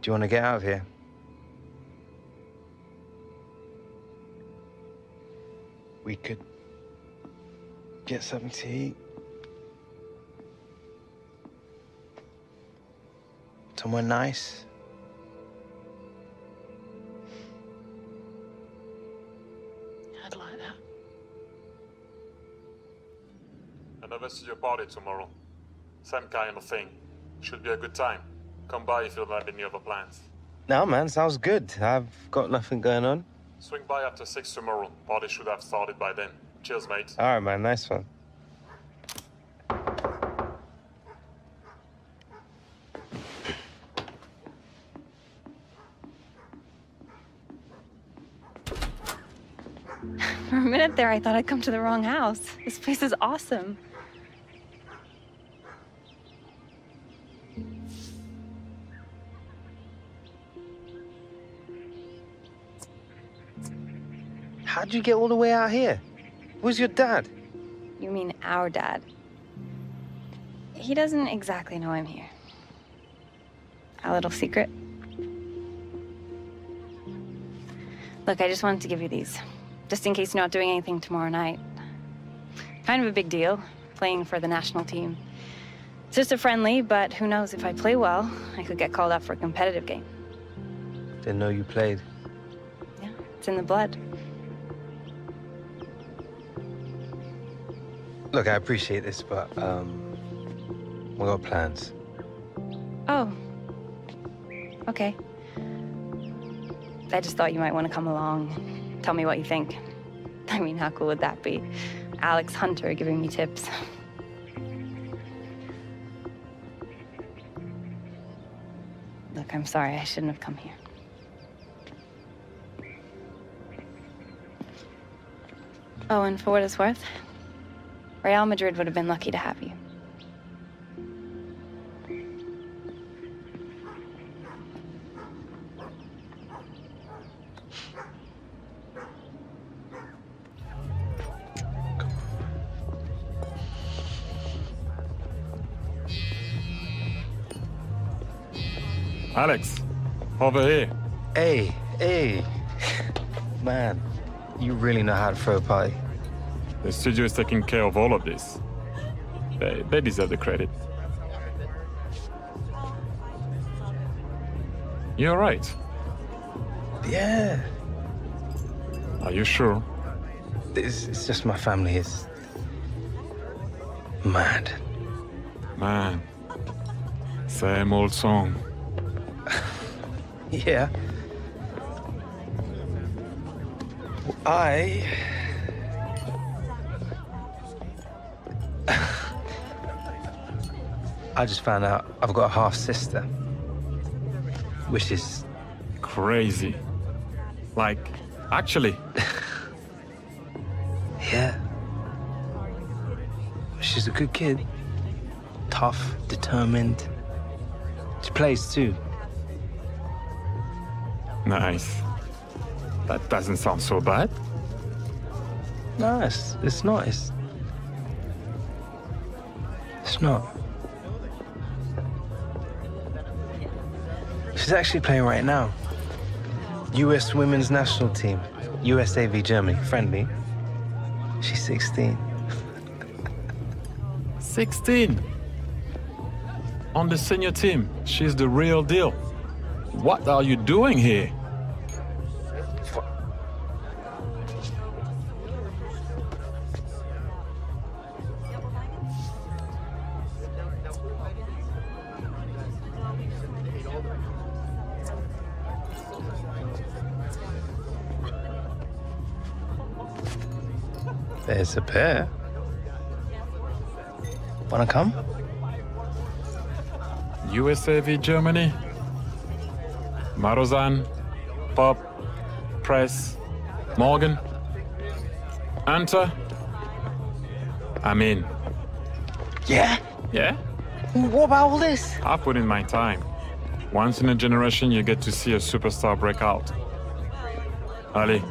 Do you want to get out of here? Get something to eat. Somewhere nice. I'd like that. Another see your party tomorrow. Same kind of thing. Should be a good time. Come by if you don't have any other plans. No, man, sounds good. I've got nothing going on. Swing by after 6 tomorrow. Party should have started by then. Cheers, mate. All right, man, nice one. For a minute there, I thought I'd come to the wrong house. This place is awesome. How'd you get all the way out here? Where's your dad? You mean our dad? He doesn't exactly know I'm here. A little secret. Look, I just wanted to give you these, just in case you're not doing anything tomorrow night. Kind of a big deal, playing for the national team. It's just a friendly, but who knows, if I play well, I could get called up for a competitive game. Didn't know you played. Yeah, it's in the blood. Look, I appreciate this, but um, we got plans. Oh. Okay. I just thought you might want to come along. Tell me what you think. I mean, how cool would that be? Alex Hunter giving me tips. Look, I'm sorry. I shouldn't have come here. Oh, and for what it's worth, Real Madrid would have been lucky to have you. Alex, over here. Hey, hey. Man, you really know how to throw a party. The studio is taking care of all of this. They, they deserve the credit. You're right. Yeah. Are you sure? It's, it's just my family is mad. Man, same old song. Yeah. I. I just found out I've got a half sister. Which is. Crazy. Like, actually. Yeah. She's a good kid. Tough, determined. She plays too. Nice. That doesn't sound so bad. No, it's, it's not. It's, it's not. She's actually playing right now. U.S. Women's National Team. USA v Germany. Friendly. She's 16. 16. On the senior team, she's the real deal. What are you doing here? There's a pair. Wanna come? USA v Germany. Marozsán, Popp, Press, Morgan, Anta. I'm in. Yeah? Yeah? What about all this? I put in my time. Once in a generation, you get to see a superstar break out. Ali,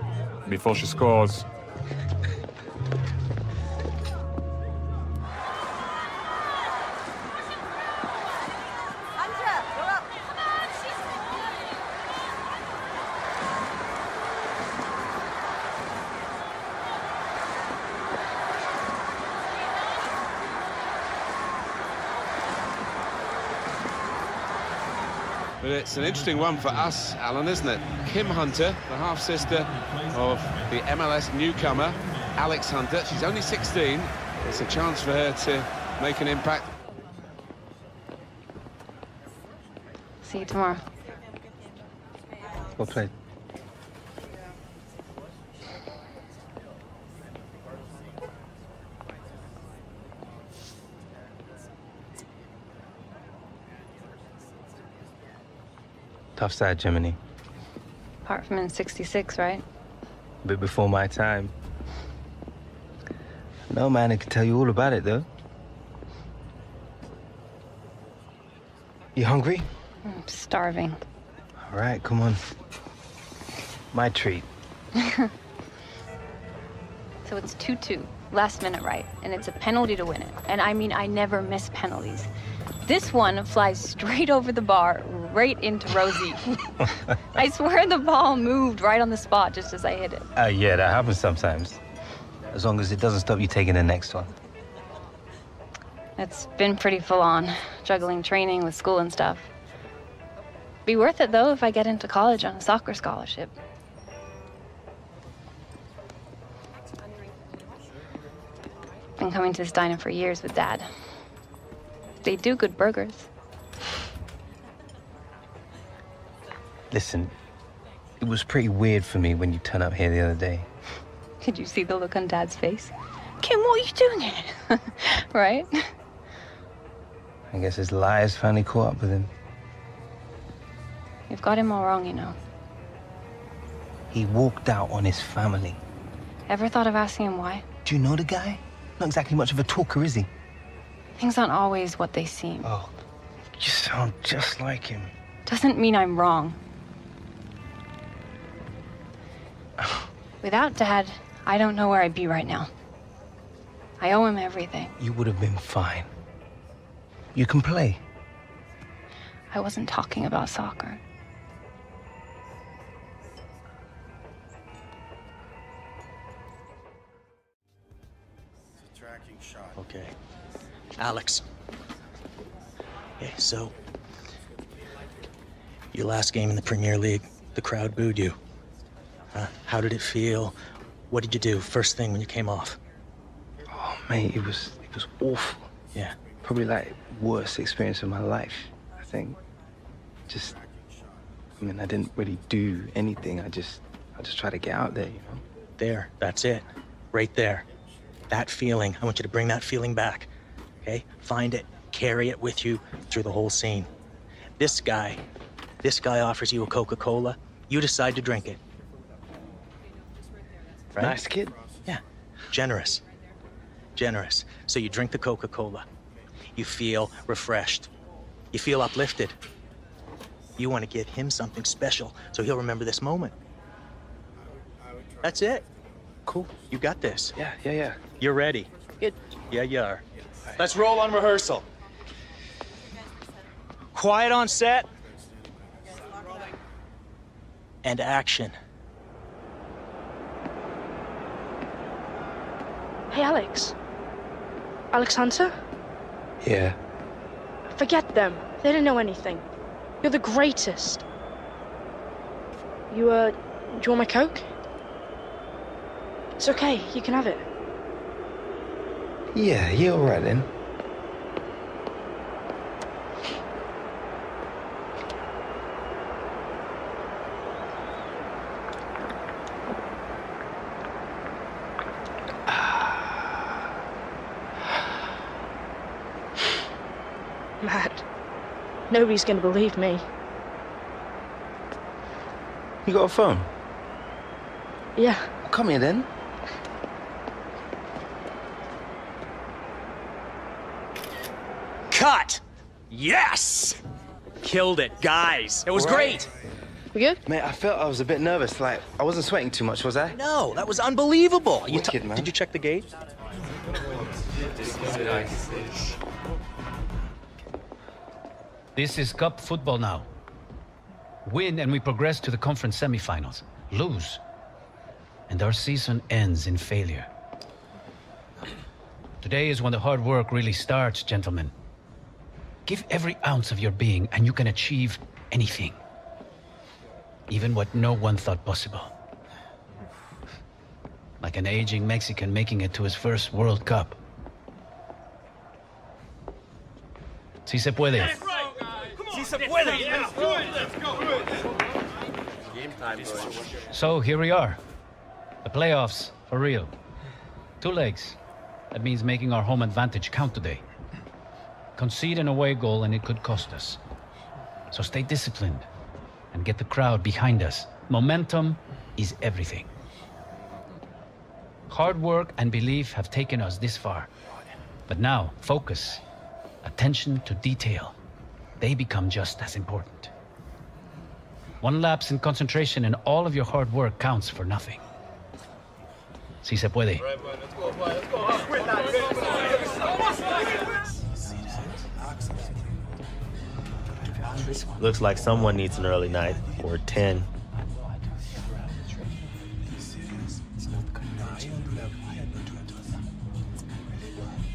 before she scores, it's an interesting one for us, Alan, isn't it? Kim Hunter, the half-sister of the MLS newcomer, Alex Hunter. She's only 16. It's a chance for her to make an impact. See you tomorrow. Well played. Tough side, Germany. Apart from in 66, right? A bit before my time. No man who can tell you all about it, though. You hungry? I'm starving. All right, come on. My treat. So it's 2 2, last minute right, and it's a penalty to win it. And I mean, I never miss penalties. This one flies straight over the bar, right into Rosie. I swear the ball moved right on the spot just as I hit it. Uh, yeah, that happens sometimes. As long as it doesn't stop you taking the next one. It's been pretty full on, juggling training with school and stuff. Be worth it though if I get into college on a soccer scholarship. Been coming to this diner for years with Dad. They do good burgers. Listen, it was pretty weird for me when you turned up here the other day. Did you see the look on Dad's face? Kim, what are you doing here? right? I guess his lies finally caught up with him. You've got him all wrong, you know. He walked out on his family. Ever thought of asking him why? Do you know the guy? Not exactly much of a talker, is he? Things aren't always what they seem. Oh, you sound just like him. Doesn't mean I'm wrong. Without Dad, I don't know where I'd be right now. I owe him everything. You would have been fine. You can play. I wasn't talking about soccer. Tracking shot. Okay. Alex. Okay, so. Your last game in the Premier League, the crowd booed you. Uh, how did it feel? What did you do first thing when you came off? Oh, mate, it was it was awful. Yeah. Probably like worst experience of my life. I think. Just. I mean, I didn't really do anything. I just I just tried to get out there, you know. There, that's it. Right there. That feeling, I want you to bring that feeling back. Okay? Find it, carry it with you through the whole scene. This guy, this guy offers you a Coca Cola. You decide to drink it. Right? Nice kid. Yeah. Generous. Generous. So you drink the Coca Cola. You feel refreshed. You feel uplifted. You want to give him something special so he'll remember this moment. That's it. Cool. You got this. Yeah, yeah, yeah. You're ready. Good. Yeah, you are. Let's roll on rehearsal. Quiet on set. And action. Hey, Alex. Alex Hunter? Yeah. Forget them. They don't know anything. You're the greatest. You, uh, do you want my Coke? It's okay. You can have it. Yeah, yeah, all right then. Nobody's gonna believe me. You got a phone? Yeah. Come here then. Cut! Yes! Killed it, guys. It was Right. great. We good? Mate, I felt I was a bit nervous. Like, I wasn't sweating too much, was I? No, that was unbelievable. You Wicked, man. Did you check the gate? This is cup football now. Win and we progress to the conference semifinals. Lose. And our season ends in failure. Today is when the hard work really starts, gentlemen. Give every ounce of your being and you can achieve anything. Even what no one thought possible. Like an aging Mexican making it to his first World Cup. Si se puede. It. Let's go. Game time, boys. So here we are. The playoffs, for real. Two legs. That means making our home advantage count today. Concede an away goal and it could cost us. So stay disciplined and get the crowd behind us. Momentum is everything. Hard work and belief have taken us this far. But now, focus, attention to detail. They become just as important. One lapse in concentration and all of your hard work counts for nothing. Si se puede. Looks like someone needs an early night, or 10.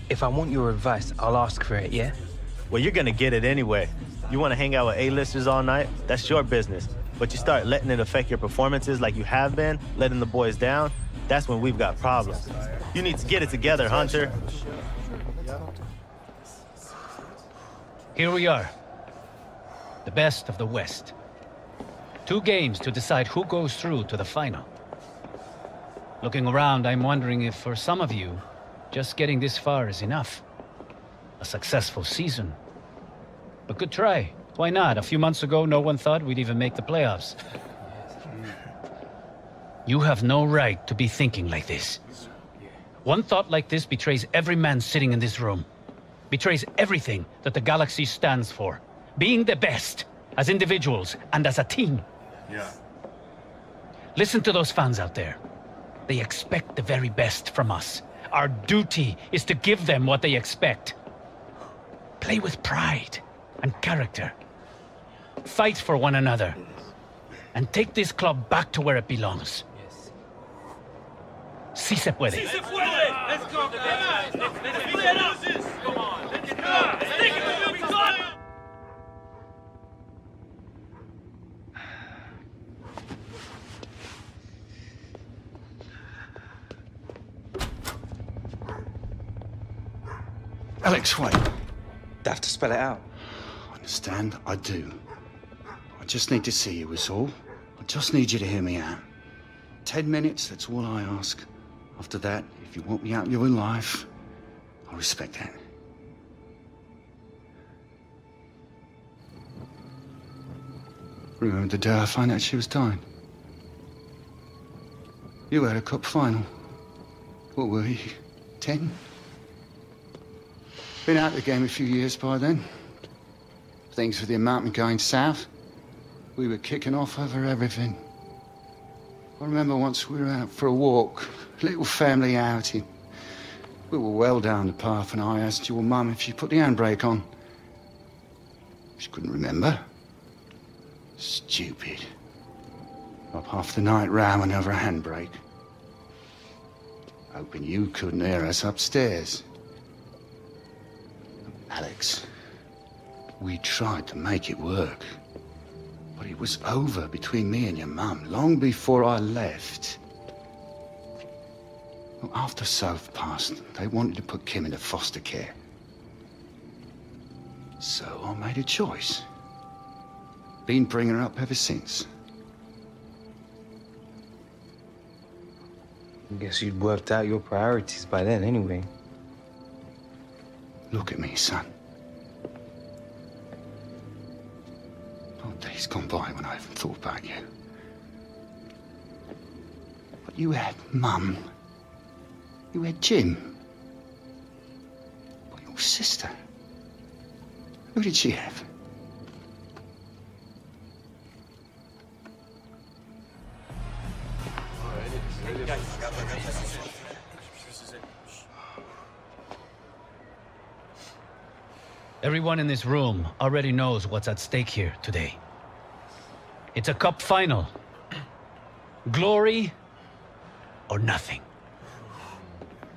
If I want your advice, I'll ask for it, yeah? Well, you're gonna get it anyway. You wanna hang out with A-listers all night? That's your business. But you start letting it affect your performances like you have been, letting the boys down, that's when we've got problems. You need to get it together, Hunter. Here we are. The best of the West. Two games to decide who goes through to the final. Looking around, I'm wondering if for some of you, just getting this far is enough. A successful season. But good try. Why not? A few months ago, no one thought we'd even make the playoffs. You have no right to be thinking like this. One thought like this betrays every man sitting in this room. Betrays everything that the Galaxy stands for. Being the best, as individuals and as a team. Yeah. Listen to those fans out there. They expect the very best from us. Our duty is to give them what they expect. Play with pride and character. Fight for one another. And take this club back to where it belongs. Sí se puede. Sí se puede. Let's go, guys. Let's play it up. Come on. Let's get. Let's take it to the. Alex, wait. have to spell it out. Understand? I do. I just need to see you, is all. I just need you to hear me out. Ten minutes, that's all I ask. After that, if you want me out your life, I respect that. Remember the day I found out she was dying? You had a cup final. What were you? Ten? Been out of the game a few years by then. Things with the amount going south. We were kicking off over everything. I remember once we were out for a walk, little family outing. We were well down the path, and I asked your mum if she put the handbrake on. She couldn't remember. Stupid. Up half the night ramming over a handbrake. Hoping you couldn't hear us upstairs. Alex, we tried to make it work. But it was over between me and your mum long before I left. Well, after South passed, they wanted to put Kim into foster care. So I made a choice. Been bringing her up ever since. I guess you'd worked out your priorities by then anyway. Look at me, son. Days gone by when I haven't thought about you. But you had Mum. You had Jim. But your sister. Who did she have? Everyone in this room already knows what's at stake here today. It's a cup final. Glory or nothing.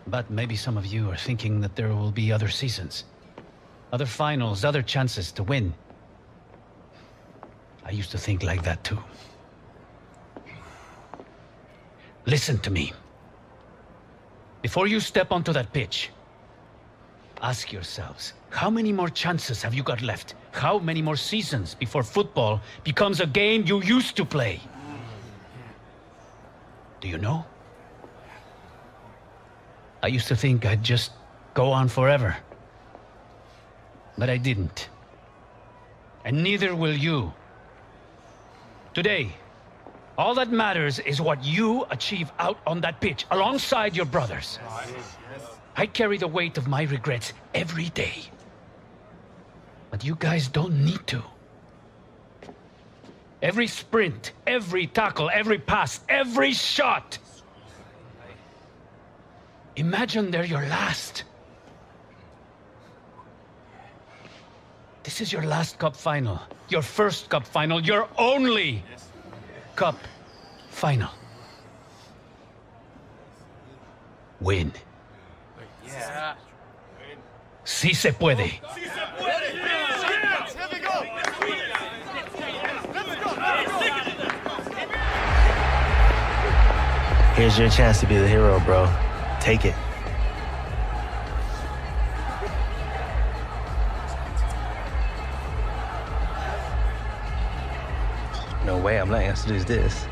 But maybe some of you are thinking that there will be other seasons. Other finals, other chances to win. I used to think like that too. Listen to me. Before you step onto that pitch, Ask yourselves, how many more chances have you got left? How many more seasons before football becomes a game you used to play? Do you know? I used to think I'd just go on forever. But I didn't. And neither will you. Today, all that matters is what you achieve out on that pitch alongside your brothers. I carry the weight of my regrets every day. But you guys don't need to. Every sprint, every tackle, every pass, every shot. Imagine they're your last. This is your last cup final. Your first cup final. Your only cup final. Win. Yeah. Sí se puede. Here's your chance to be the hero, bro. Take it. No way, I'm letting us lose this.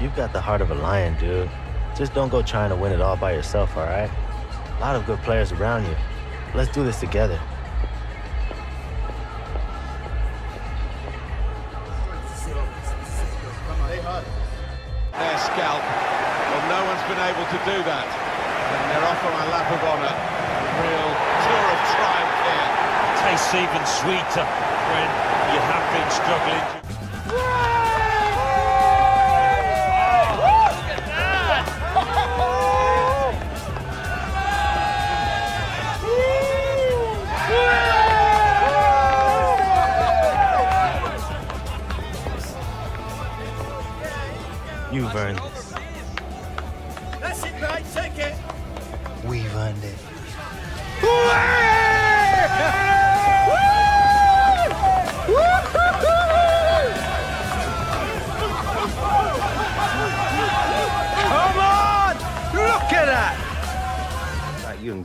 You've got the heart of a lion, dude. Just don't go trying to win it all by yourself, all right? A lot of good players around you. Let's do this together. Their scalp. Well, no one's been able to do that. And they're off on a lap of honour. A real tour of triumph here. Tastes even sweeter when you have been struggling.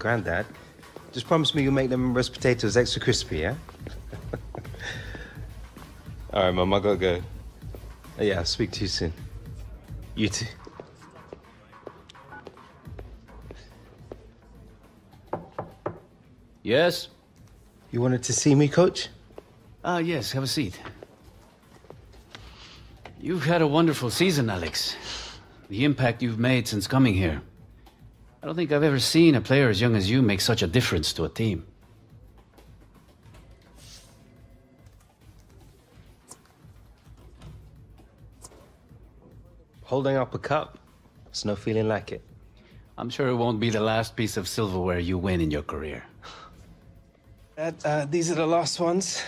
Granddad. Just promise me you'll make them roast potatoes extra crispy, yeah? All right, Mum, I gotta go. Uh, Yeah, I'll speak to you soon. You too. Yes? You wanted to see me, Coach? Ah, yes, have a seat. You've had a wonderful season, Alex. The impact you've made since coming here. I don't think I've ever seen a player as young as you make such a difference to a team. Holding up a cup. It's no feeling like it. I'm sure it won't be the last piece of silverware you win in your career. Uh, uh, these are the last ones.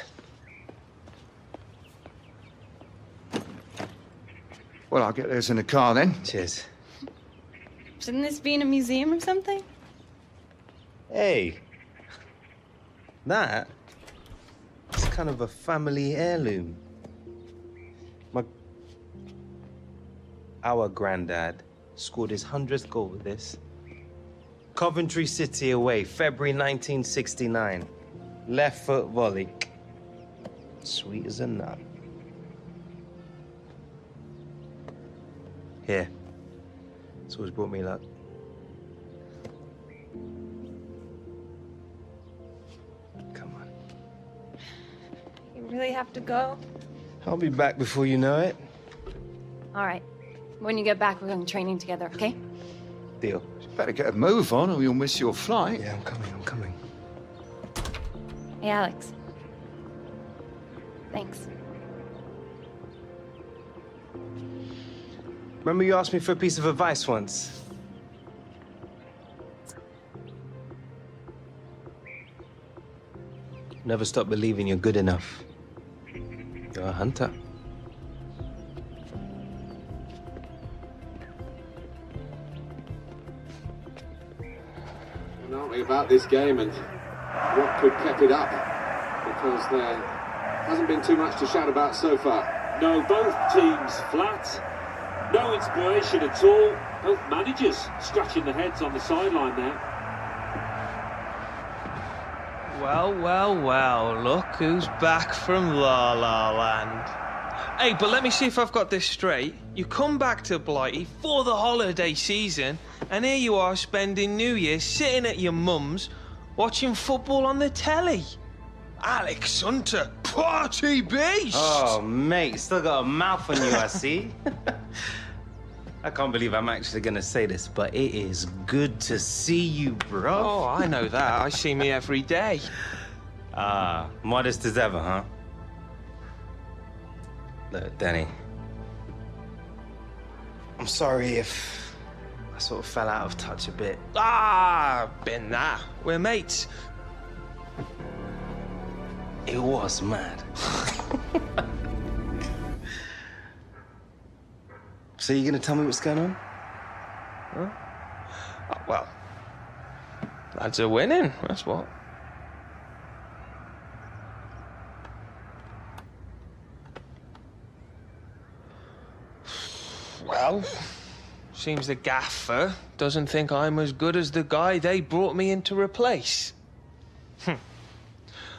Well, I'll get those in the car then. Cheers. Shouldn't this be in a museum or something? Hey. That? It's kind of a family heirloom. My. Our granddad scored his 100th goal with this. Coventry City away, February 1969. Left foot volley. Sweet as a nut. Here. It's always brought me luck. Come on. You really have to go? I'll be back before you know it. All right. When you get back, we're going training together, okay? Deal. You Better get a move on or you'll miss your flight. Yeah, I'm coming, I'm coming. Hey, Alex. Thanks. Remember you asked me for a piece of advice once? Never stop believing you're good enough. You're a hunter. aren't we, about this game and what could keep it up? Because there hasn't been too much to shout about so far. No, both teams flat. No inspiration at all. Both managers scratching their heads on the sideline there. Well, well, well, look who's back from La La Land. Hey, but let me see if I've got this straight. You come back to Blighty for the holiday season, and here you are spending New Year sitting at your mum's watching football on the telly. Alex Hunter, party beast! Oh, mate, still got a mouth on you, I see. I can't believe I'm actually gonna say this, but it is good to see you, bro. Oh, I know that. I see me every day. Ah, modest as ever, huh? Look, Danny. I'm sorry if I sort of fell out of touch a bit. Ah, been that. We're mates. It was mad. so you're gonna tell me what's going on? Huh? Uh, well, lads are winning, that's what. Well, seems the gaffer doesn't think I'm as good as the guy they brought me in to replace. Hmm.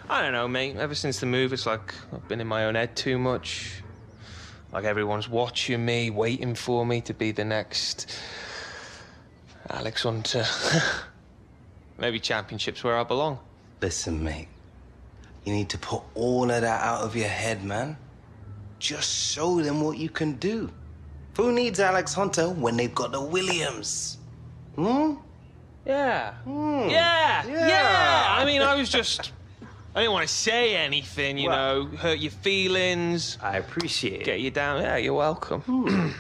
I don't know, mate. Ever since the move, it's like I've been in my own head too much. Like everyone's watching me, waiting for me to be the next Alex Hunter. Maybe championships where I belong. Listen, mate. You need to put all of that out of your head, man. Just show them what you can do. Who needs Alex Hunter when they've got the Williams? Hmm? Yeah. Hmm. Yeah, Yeah. yeah. I mean, I was just. I didn't want to say anything, you Well- know, hurt your feelings. I appreciate it. Get you down. Yeah, you're welcome. Hmm.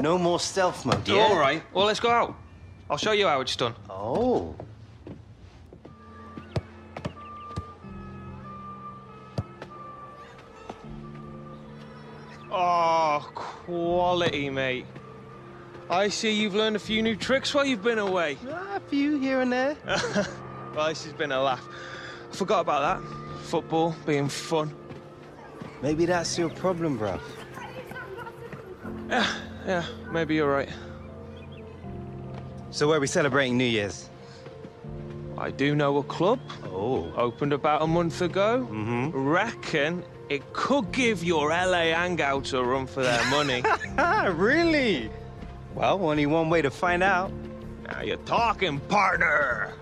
No more stealth mode, yeah? All right. Well, let's go out. I'll show you how it's done. Oh. Oh, quality, mate. I see you've learned a few new tricks while you've been away. A few here and there. well, this has been a laugh. I forgot about that. Football being fun. Maybe that's your problem, bruv. Yeah, yeah, maybe you're right. So where are we celebrating New Year's? I do know a club. Oh. Opened about a month ago. Mm-hmm. Reckon it could give your LA hangouts a run for their money. really? Well, only one way to find out. now you're talking, partner.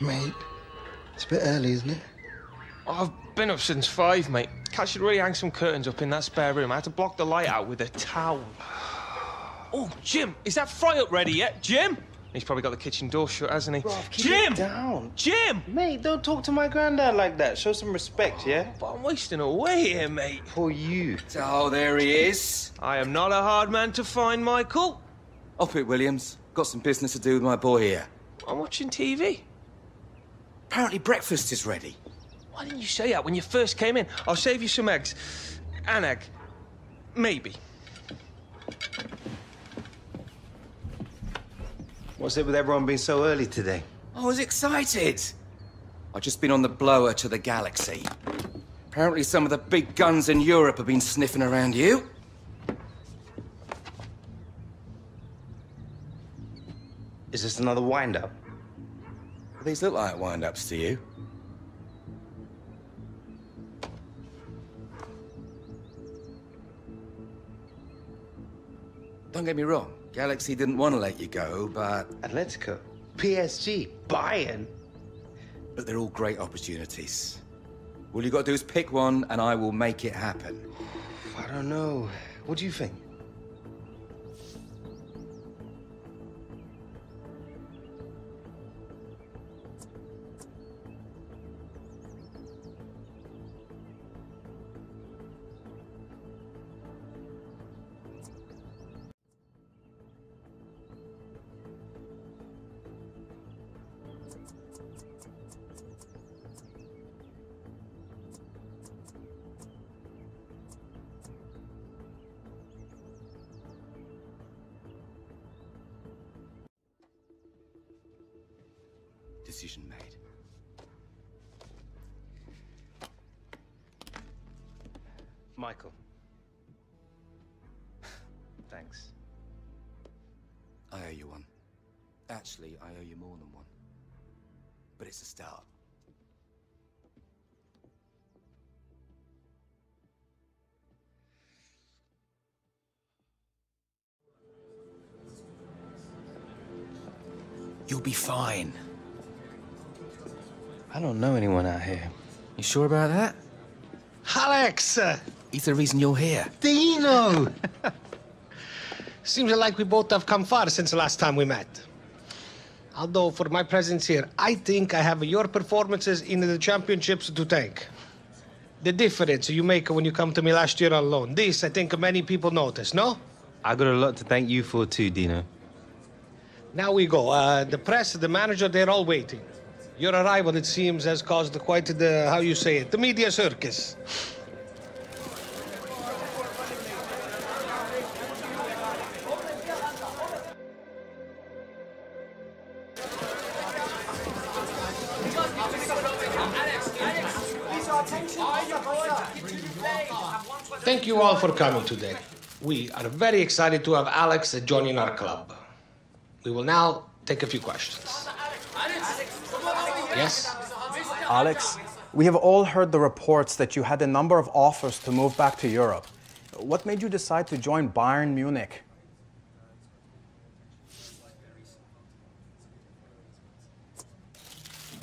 Mate, it's a bit early, isn't it? I've been up since five, mate. Cat should really hang some curtains up in that spare room. I had to block the light out with a towel. Oh, Jim, is that fry up ready yet? Jim? He's probably got the kitchen door shut, hasn't he? keep Jim! it down. Jim! Mate, don't talk to my granddad like that. Show some respect, yeah? Oh, but I'm wasting away here, mate. For you. Oh, there he is. I am not a hard man to find, Michael. Up it, Williams. Got some business to do with my boy here. I'm watching TV. Apparently breakfast is ready. Why didn't you say that when you first came in? I'll save you some eggs. An egg. Maybe. What's it with everyone being so early today? I was excited. I've just been on the blower to the galaxy. Apparently some of the big guns in Europe have been sniffing around you. Is this another wind-up? These look like wind-ups to you. Don't get me wrong, Galaxy didn't want to let you go, but... Atletico, PSG, Bayern. But they're all great opportunities. All you got to do is pick one, and I will make it happen. I don't know. What do you think? Fine. I don't know anyone out here. You sure about that? Alex! He's the reason you're here. Dino! Seems like we both have come far since the last time we met. Although, for my presence here, I think I have your performances in the championships to thank. The difference you make when you come to me last year on loan. This, I think many people notice, no? I got a lot to thank you for too, Dino. Now we go. Uh, the press, the manager, they're all waiting. Your arrival, it seems, has caused quite the, how you say it, the media circus. Thank you all for coming today. We are very excited to have Alex joining our club. We will now take a few questions. Yes? Alex, we have all heard the reports that you had a number of offers to move back to Europe. What made you decide to join Bayern Munich?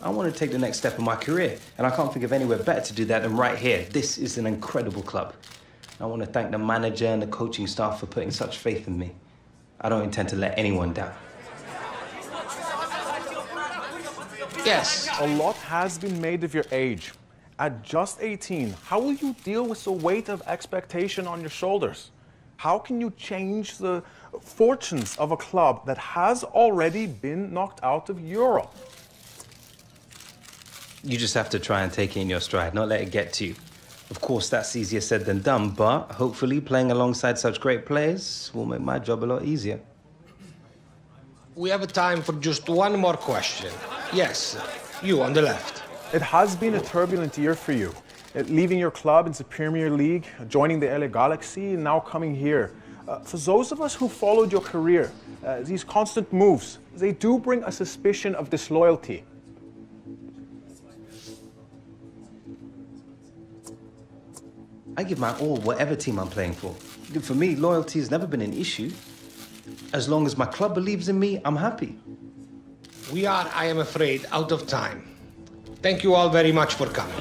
I want to take the next step in my career, and I can't think of anywhere better to do that than right here. This is an incredible club. I want to thank the manager and the coaching staff for putting such faith in me. I don't intend to let anyone down. Yes. A lot has been made of your age. At just 18, how will you deal with the weight of expectation on your shoulders? How can you change the fortunes of a club that has already been knocked out of Europe? You just have to try and take it in your stride, not let it get to you. Of course, that's easier said than done, but hopefully playing alongside such great players will make my job a lot easier. We have a time for just one more question. Yes, you on the left. It has been a turbulent year for you. Uh, Leaving your club in the Premier League, joining the LA Galaxy, and now coming here. Uh, for those of us who followed your career, uh, these constant moves, they do bring a suspicion of disloyalty. I give my all, whatever team I'm playing for. For me, loyalty has never been an issue. As long as my club believes in me, I'm happy. We are, I am afraid, out of time. Thank you all very much for coming.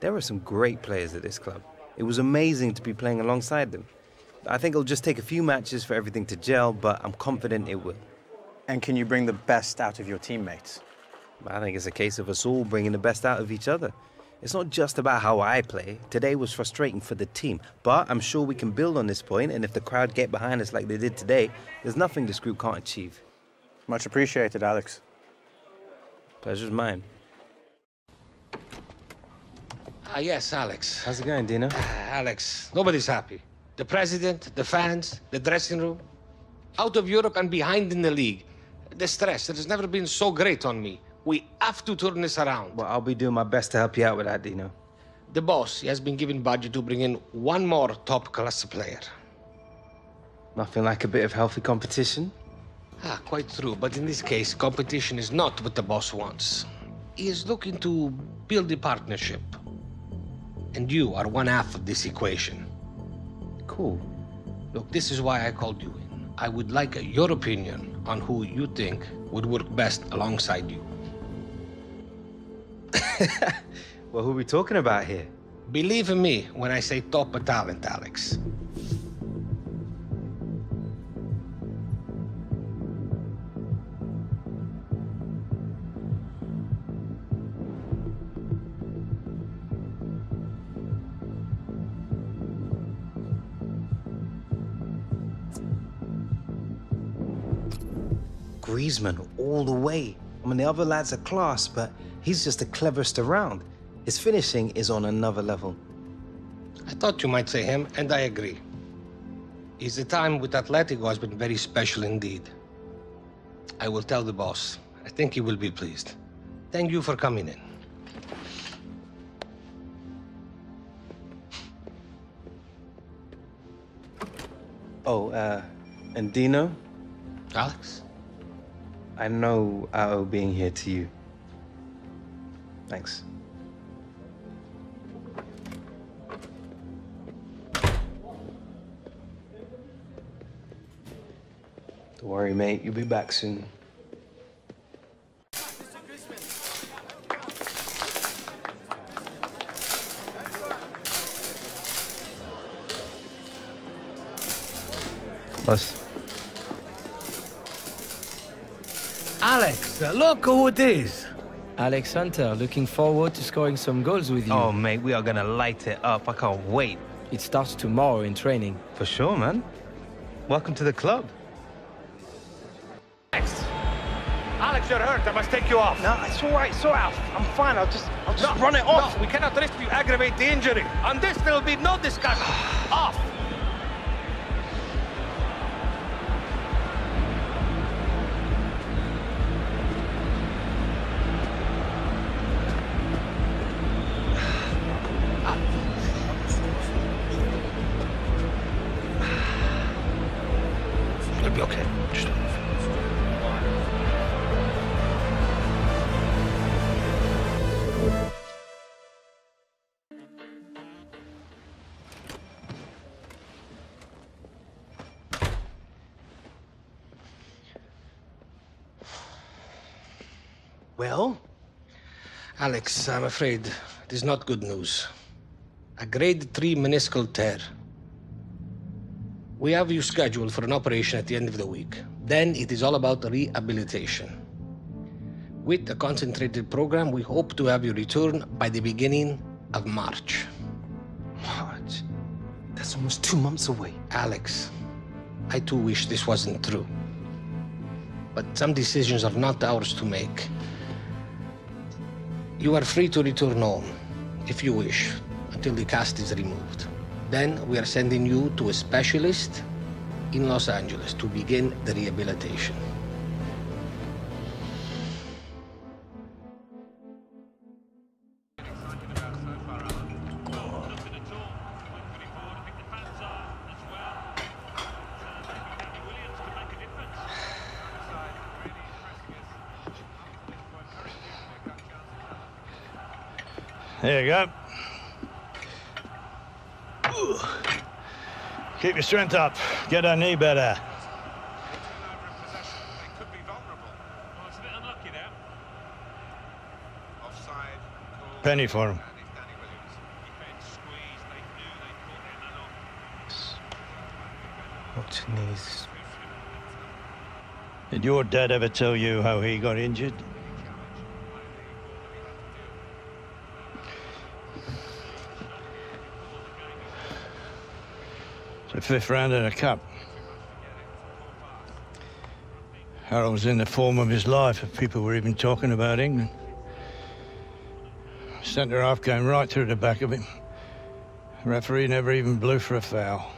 There are some great players at this club. It was amazing to be playing alongside them. I think it'll just take a few matches for everything to gel, but I'm confident it will. And can you bring the best out of your teammates? I think it's a case of us all bringing the best out of each other. It's not just about how I play. Today was frustrating for the team, but I'm sure we can build on this point, and if the crowd get behind us like they did today, there's nothing this group can't achieve. Much appreciated, Alex. Pleasure's mine. Ah, yes, Alex. How's it going, Dino? Alex, nobody's happy. The president, the fans, the dressing room. Out of Europe and behind in the league. The stress, it has never been so great on me. We have to turn this around. Well, I'll be doing my best to help you out with that, Dino. The boss he has been given budget to bring in one more top class player. Nothing like a bit of healthy competition. Ah, quite true. But in this case, competition is not what the boss wants. He is looking to build a partnership. And you are one half of this equation. Cool. Look, this is why I called you in. I would like your opinion on who you think would work best alongside you. Well, who are we talking about here? Believe in me when I say top talent, Alex. Griezmann all the way. I mean, the other lad's are class, but he's just the cleverest around. His finishing is on another level. I thought you might say him, and I agree. His time with Atletico has been very special indeed. I will tell the boss. I think he will be pleased. Thank you for coming in. Oh, uh, and Dino? Alex? I know I owe being here to you. Thanks. Don't worry, mate. You'll be back soon. Boss. Alex, look who it is. Alex Hunter, looking forward to scoring some goals with you. Oh, mate, we are gonna light it up. I can't wait. It starts tomorrow in training. For sure, man. Welcome to the club. Alex, you're hurt. I must take you off. No, it's all right. It's all right. I'm fine. I'll just, I'll just run it off. No, we cannot risk you aggravate the injury. On this, there will be no discussion. off. Alex, I'm afraid it is not good news. A grade 3 meniscal tear. We have you scheduled for an operation at the end of the week. Then it is all about rehabilitation. With a concentrated program, we hope to have you return by the beginning of March. March? That's almost two months away. Alex, I too wish this wasn't true. But some decisions are not ours to make. You are free to return home, if you wish, until the cast is removed. Then we are sending you to a specialist in Los Angeles to begin the rehabilitation. There you go. Keep your strength up. Get her knee better. Penny for him. Watch knees. Did your dad ever tell you how he got injured? Fifth round of the cup. Harold was in the form of his life if people were even talking about England. Centre half came right through the back of him. referee never even blew for a foul.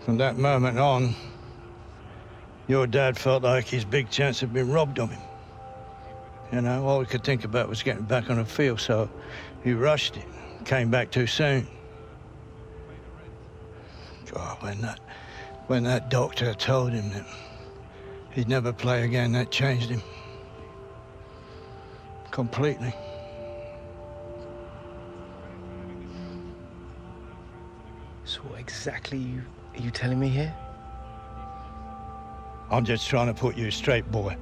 From that moment on, your dad felt like his big chance had been robbed of him. You know, all he could think about was getting back on the field, so he rushed it, came back too soon. God, when that, when that doctor told him that he'd never play again, that changed him. Completely. So what exactly you, are you telling me here? I'm just trying to put you straight, boy.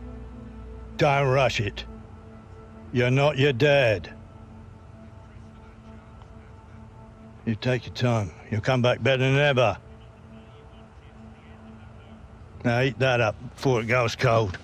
Don't rush it. You're not your dad. You take your time. You'll come back better than ever. Now eat that up before it goes cold.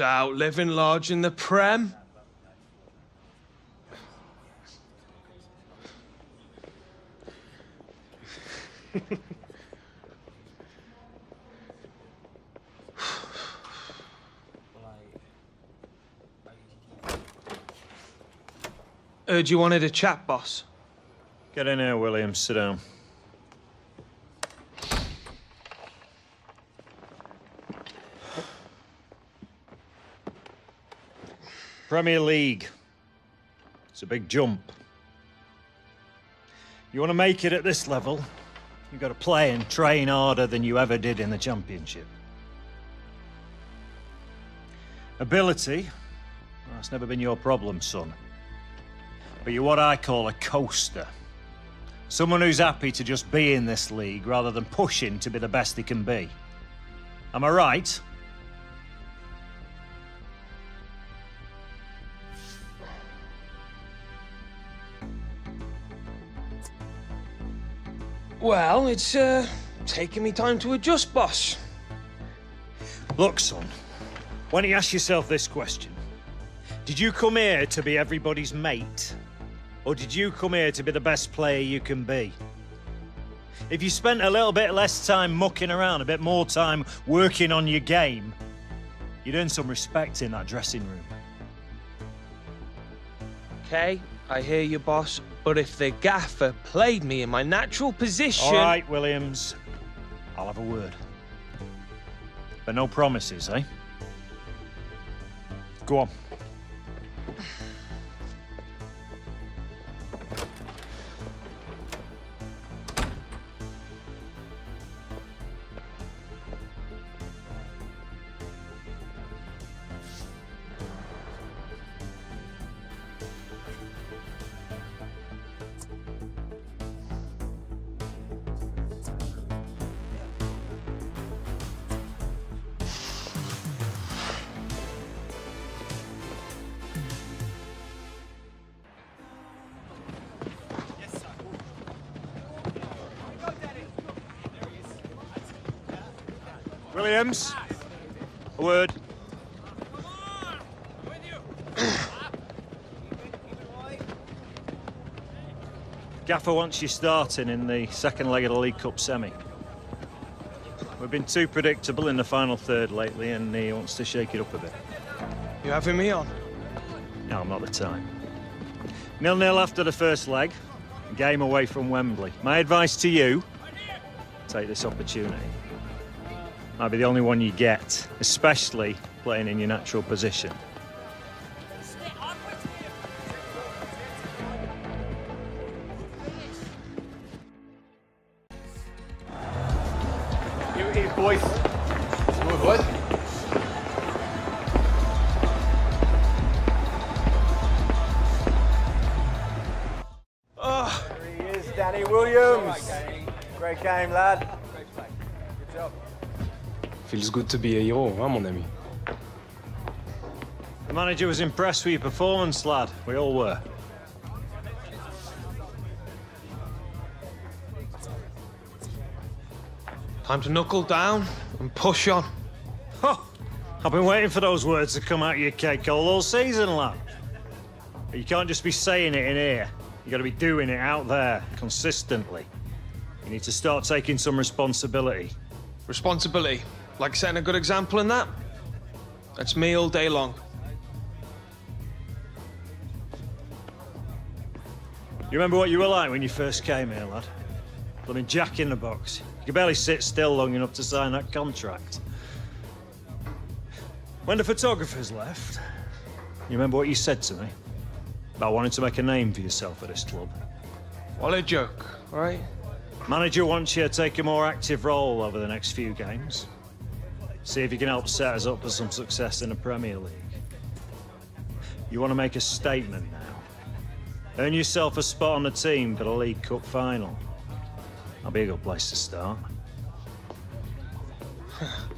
Check out, living large in the Prem. Heard you wanted a chat, boss. Get in here, Williams. Sit down. Premier League. It's a big jump. You want to make it at this level, you've got to play and train harder than you ever did in the Championship. Ability, well, that's never been your problem, son. But you're what I call a coaster. Someone who's happy to just be in this league rather than pushing to be the best he can be. Am I right? Well, it's uh, taking me time to adjust, boss. Look, son, when you ask yourself this question? Did you come here to be everybody's mate? Or did you come here to be the best player you can be? If you spent a little bit less time mucking around, a bit more time working on your game, you'd earn some respect in that dressing room. Okay, I hear you, boss. But if the gaffer played me in my natural position. All right, Williams. I'll have a word. But no promises, eh? Go on. Gaffer wants you starting in the second leg of the League Cup semi. We've been too predictable in the final third lately, and he wants to shake it up a bit. You having me on? No, I'm not the time. Nil-nil after the first leg. Game away from Wembley. My advice to you, take this opportunity. Might be the only one you get, especially playing in your natural position. Good to be a hero, huh, mon ami? The manager was impressed with your performance, lad. We all were. Time to knuckle down and push on. I've been waiting for those words to come out of your cake all season, lad. But you can't just be saying it in here. You've got to be doing it out there consistently. You need to start taking some responsibility. Responsibility? Like setting a good example in that? That's me all day long. You remember what you were like when you first came here, lad? I mean, jack in the box. You could barely sit still long enough to sign that contract. When the photographers left, you remember what you said to me? About wanting to make a name for yourself at this club. What a joke, right? Manager wants you to take a more active role over the next few games. See if you can help set us up for some success in the Premier League. You want to make a statement now. Earn yourself a spot on the team for the League Cup final. That'll be a good place to start.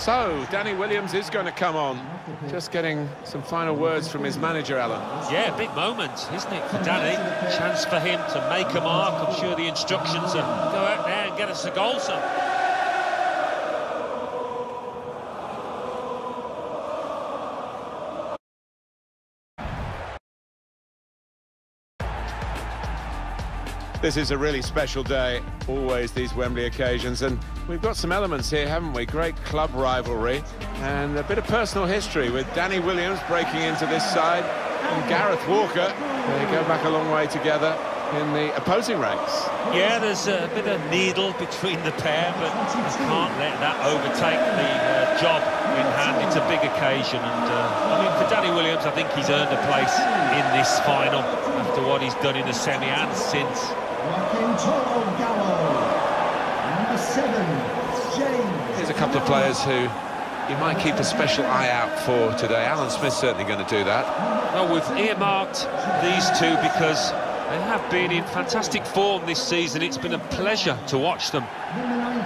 So, Danny Williams is going to come on. Just getting some final words from his manager, Alan. Yeah, big moment, isn't it, for Danny? Chance for him to make a mark. I'm sure the instructions are go out there and get us a goal, son. This is a really special day, always these Wembley occasions, and we've got some elements here, haven't we? Great club rivalry and a bit of personal history with Danny Williams breaking into this side and Gareth Walker. They go back a long way together in the opposing ranks. Yeah, there's a bit of needle between the pair, but can't let that overtake the uh, job in hand. It's a big occasion, and uh, I mean, for Danny Williams, I think he's earned a place in this final after what he's done in the semi and since. Joaquin Toro Gallo. Number seven, James. Here's a couple of players who you might keep a special eye out for today. Alan Smith's certainly going to do that. Well, we've earmarked these two because they have been in fantastic form this season. It's been a pleasure to watch them. Number 19,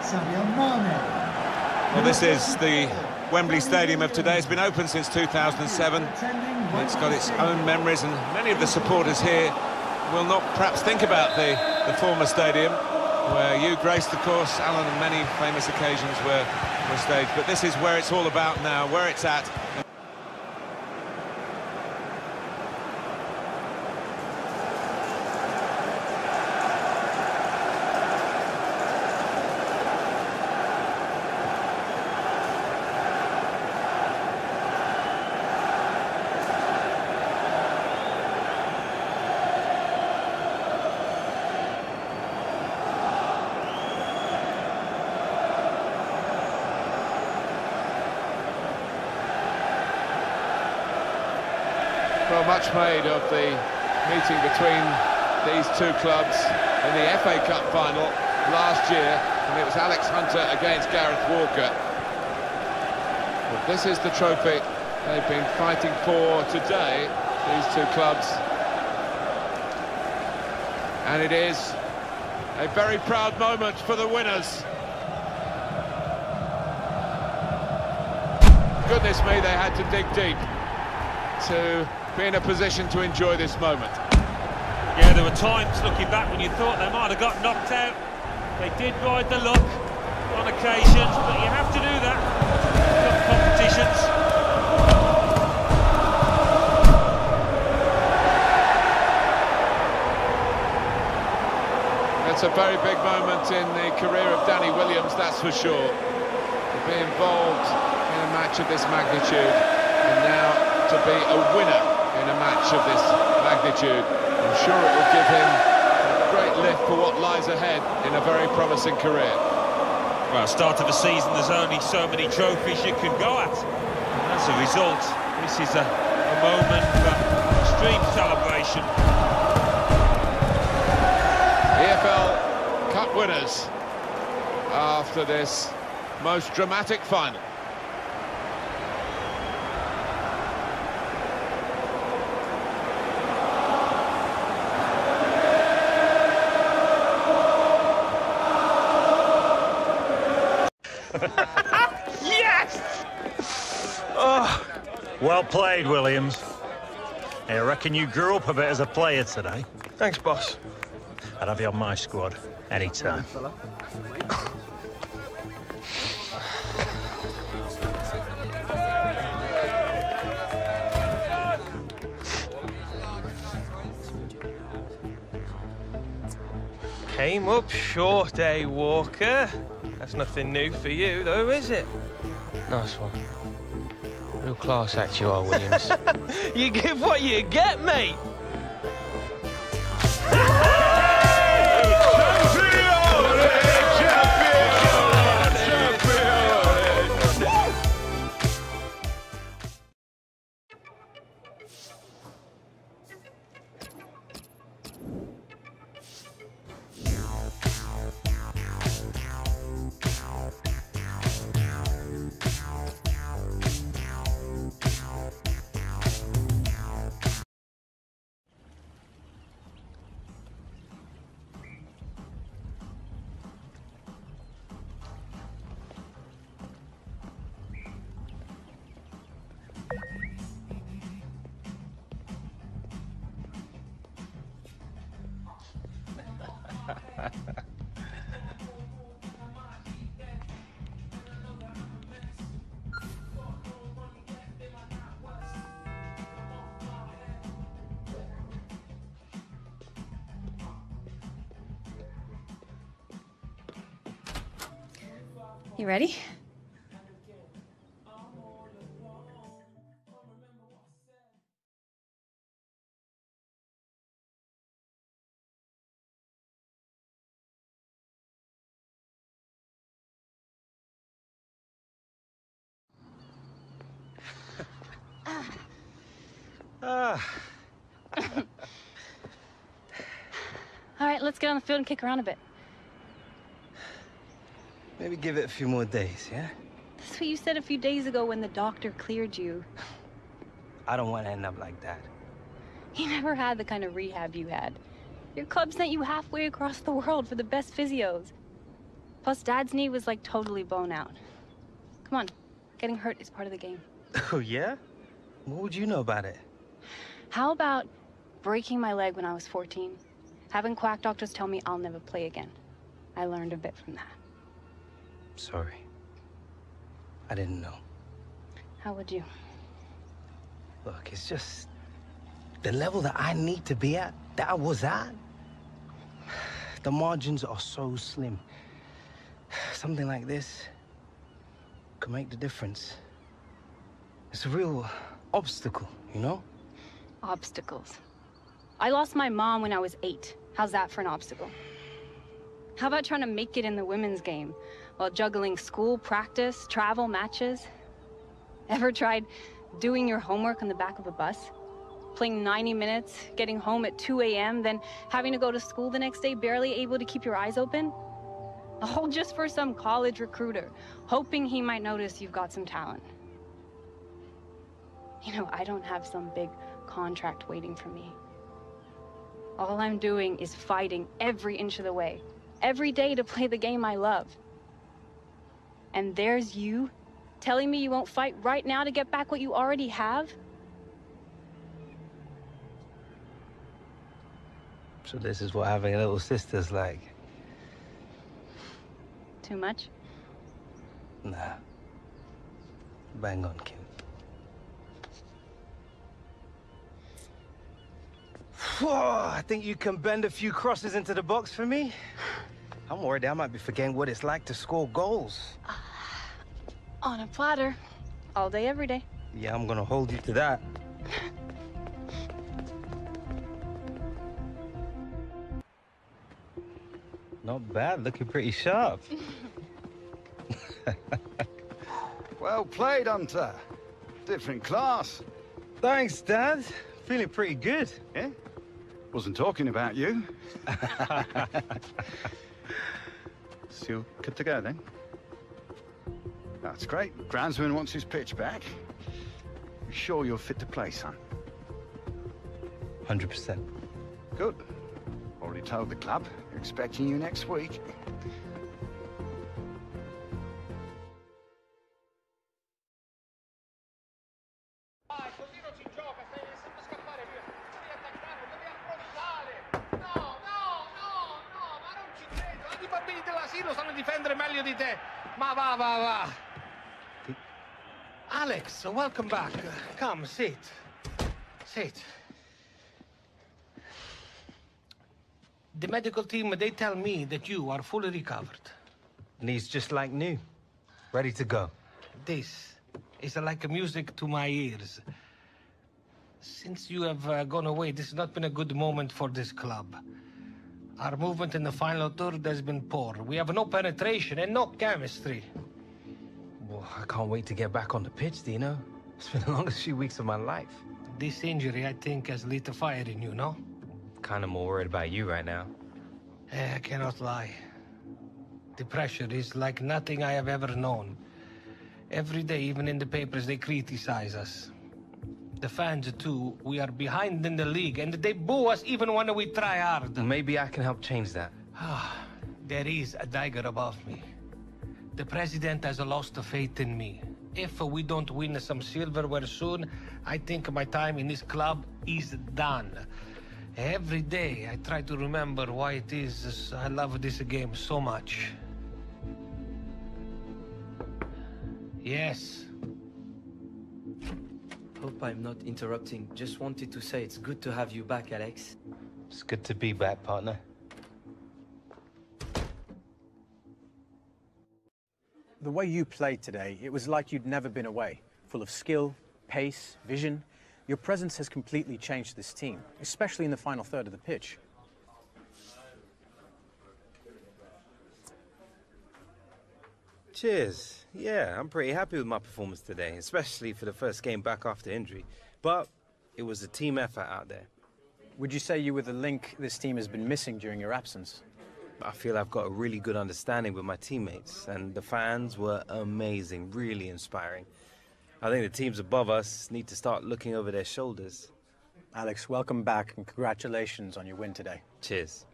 Sadio Mane. Well, this is the Wembley Stadium of today. It's been open since 2007. It's got its own memories, and many of the supporters here will not perhaps think about the, the former stadium, where you graced the course, Alan, and many famous occasions were, were staged. But this is where it's all about now, where it's at. Well, much made of the meeting between these two clubs in the FA Cup final last year, and it was Alex Hunter against Gareth Walker. But this is the trophy they've been fighting for today, these two clubs. And it is a very proud moment for the winners. Goodness me, they had to dig deep to be in a position to enjoy this moment. Yeah, there were times looking back when you thought they might have got knocked out. They did ride the luck on occasions, but you have to do that in competitions. It's a very big moment in the career of Danny Williams, that's for sure. To be involved in a match of this magnitude, and now to be a winner in a match of this magnitude. I'm sure it will give him a great lift for what lies ahead in a very promising career. Well, start of the season, there's only so many trophies you can go at. And as a result, this is a, a moment for extreme celebration. EFL Cup winners after this most dramatic final. Well played, Williams. I reckon you grew up a bit as a player today. Thanks, boss. I'd have you on my squad anytime. Came up short, eh, Walker? That's nothing new for you, though, is it? Nice one. Real class act you are, Williams. you give what you get, mate. You ready? Ah. All right, let's get on the field and kick around a bit. Maybe give it a few more days, yeah? That's what you said a few days ago when the doctor cleared you. I don't want to end up like that. You never had the kind of rehab you had. Your club sent you halfway across the world for the best physios. Plus, Dad's knee was like totally blown out. Come on, getting hurt is part of the game. Oh, yeah? What would you know about it? How about breaking my leg when I was 14? Having quack doctors tell me I'll never play again. I learned a bit from that. Sorry. I didn't know. How would you? Look, it's just the level that I need to be at, that I was at. The margins are so slim. Something like this could make the difference. It's a real obstacle, you know? Obstacles. I lost my mom when I was eight. How's that for an obstacle? How about trying to make it in the women's game while juggling school, practice, travel, matches? Ever tried doing your homework on the back of a bus? Playing 90 minutes, getting home at 2 a.m., then having to go to school the next day, barely able to keep your eyes open? All just for some college recruiter, hoping he might notice you've got some talent. You know, I don't have some big contract waiting for me. All I'm doing is fighting every inch of the way, every day to play the game I love. And there's you telling me you won't fight right now to get back what you already have? So this is what having a little sister's like. Too much? Nah. Bang on, Kim. Whoa, I think you can bend a few crosses into the box for me. I'm worried I might be forgetting what it's like to score goals. On a platter. All day, every day. Yeah, I'm gonna hold you to that. Not bad, looking pretty sharp. well played, Hunter. Different class. Thanks, Dad. Feeling pretty good. Yeah? Wasn't talking about you. so you're good to go then? That's great. Groundsman wants his pitch back. You sure you're fit to play, son? 100%. Good. Already told the club. They're expecting you next week. Welcome back. Come, sit. Sit. The medical team, they tell me that you are fully recovered. And he's just like new. Ready to go. This is like a music to my ears. Since you have uh, gone away, this has not been a good moment for this club. Our movement in the final third has been poor. We have no penetration and no chemistry. Well, I can't wait to get back on the pitch, Dino. It's been the longest few weeks of my life. This injury, I think, has lit a fire in you, no? Kind of more worried about you right now. Eh, I cannot lie. The pressure is like nothing I have ever known. Every day, even in the papers, they criticize us. The fans, too, we are behind in the league, and they boo us even when we try hard. Maybe I can help change that. there is a dagger above me. The president has lost faith in me. If we don't win some silverware soon, I think my time in this club is done. Every day I try to remember why it is I love this game so much. Yes. Hope I'm not interrupting. Just wanted to say it's good to have you back, Alex. It's good to be back, partner. The way you played today, it was like you'd never been away. Full of skill, pace, vision. Your presence has completely changed this team, especially in the final third of the pitch. Cheers. Yeah, I'm pretty happy with my performance today, especially for the first game back after injury. But it was a team effort out there. Would you say you were the link this team has been missing during your absence? I feel I've got a really good understanding with my teammates, and the fans were amazing, really inspiring. I think the teams above us need to start looking over their shoulders. Alex, welcome back and congratulations on your win today. Cheers.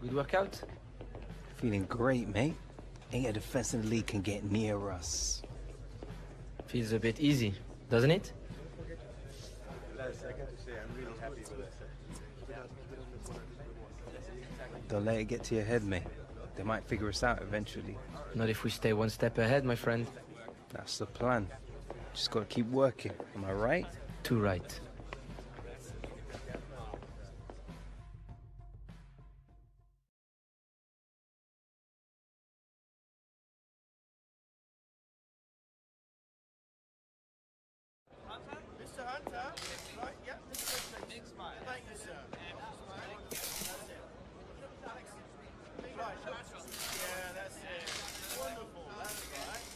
Good workout? Feeling great, mate. Ain't a defense in the league can get near us. Feels a bit easy, doesn't it? Don't let it get to your head, mate. They might figure us out eventually. Not if we stay one step ahead, my friend. That's the plan. Just gotta keep working. Am I right? Too right. Mr. Hunter? Right, yeah, this is Thank you, sir. Right, yeah, that's it. Wonderful, that's right.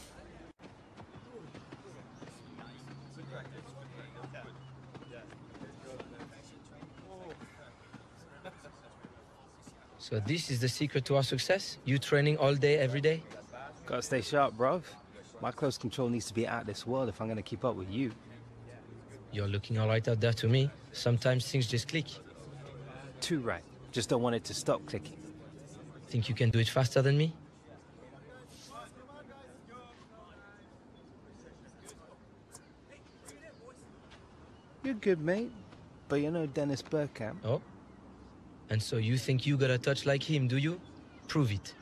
So this is the secret to our success? You training all day, every day? Gotta stay sharp, bruv. My close control needs to be out of this world if I'm gonna keep up with you. You're looking all right out there to me. Sometimes things just click. Too right. Just don't want it to stop clicking. Think you can do it faster than me? You're good, mate. But you're no Dennis Bergkamp. Oh? And so you think you got a touch like him, do you? Prove it.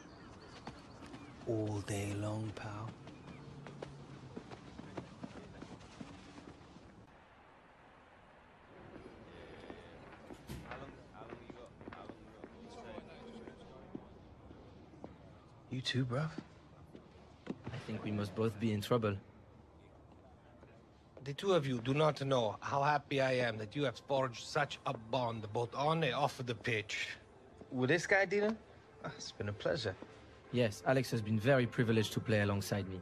All day long, pal. You too, bruv? I think we must both be in trouble. The two of you do not know how happy I am that you have forged such a bond both on and off the pitch. With this guy, Dylan? Ah, It's been a pleasure. Yes, Alex has been very privileged to play alongside me.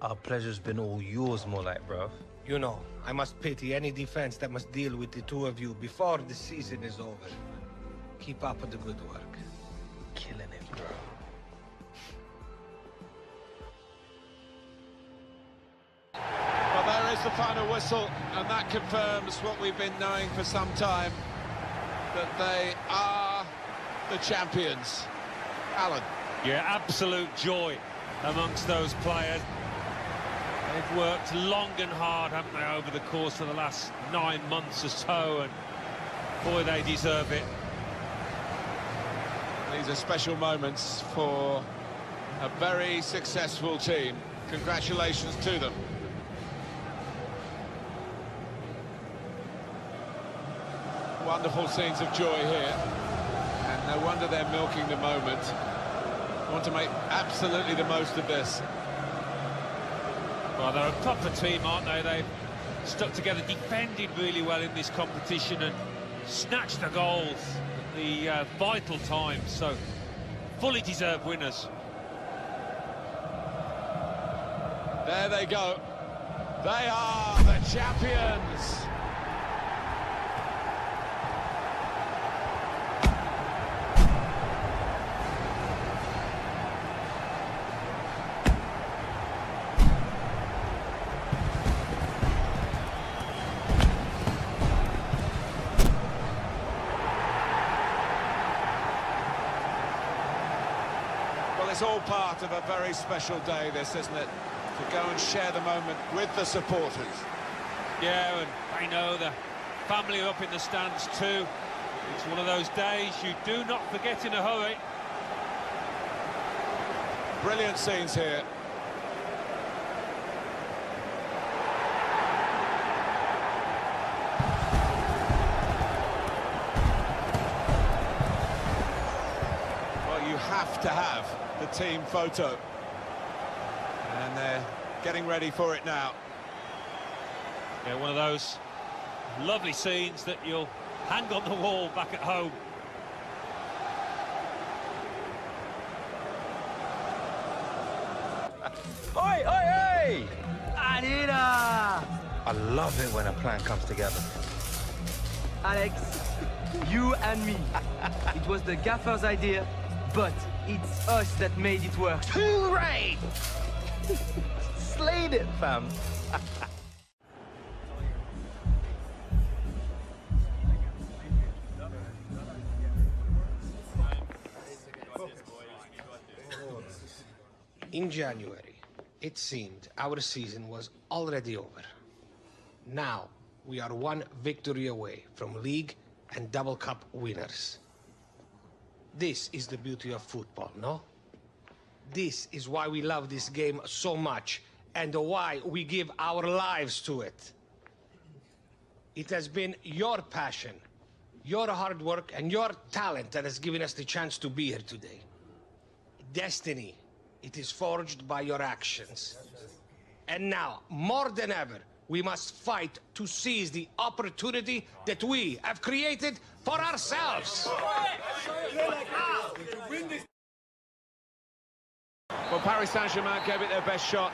Our pleasure's been all yours, more like, bruv. You know, I must pity any defense that must deal with the two of you before the season is over. Keep up the good work. The final whistle, and that confirms what we've been knowing for some time, that they are the champions. Alan. Yeah, absolute joy amongst those players. They've worked long and hard, haven't they, over the course of the last nine months or so, and boy, they deserve it. These are special moments for a very successful team. Congratulations to them. Wonderful scenes of joy here. And no wonder they're milking the moment. Want to make absolutely the most of this. Well, they're a proper team, aren't they? They've stuck together, defended really well in this competition and snatched the goals at the uh, vital times. So, fully deserved winners. There they go. They are the champions. Part of a very special day, this, isn't it? to go and share the moment with the supporters. Yeah, and I know the family up in the stands too. It's one of those days you do not forget in a hurry. Brilliant scenes here. Well, you have to have the team photo. And they're getting ready for it now. Yeah, one of those lovely scenes that you'll hang on the wall back at home. Oi, oi, oi! Anita! I love it when a plan comes together. Alex, you and me. it was the gaffer's idea, but it's us that made it work. Hooray! Slayed it, fam. In January, it seemed our season was already over. Now, we are one victory away from league and double cup winners. This is the beauty of football, no? This is why we love this game so much and why we give our lives to it. It has been your passion, your hard work, and your talent that has given us the chance to be here today. Destiny, it is forged by your actions. And now, more than ever, we must fight to seize the opportunity that we have created for ourselves. Well, Paris Saint-Germain gave it their best shot,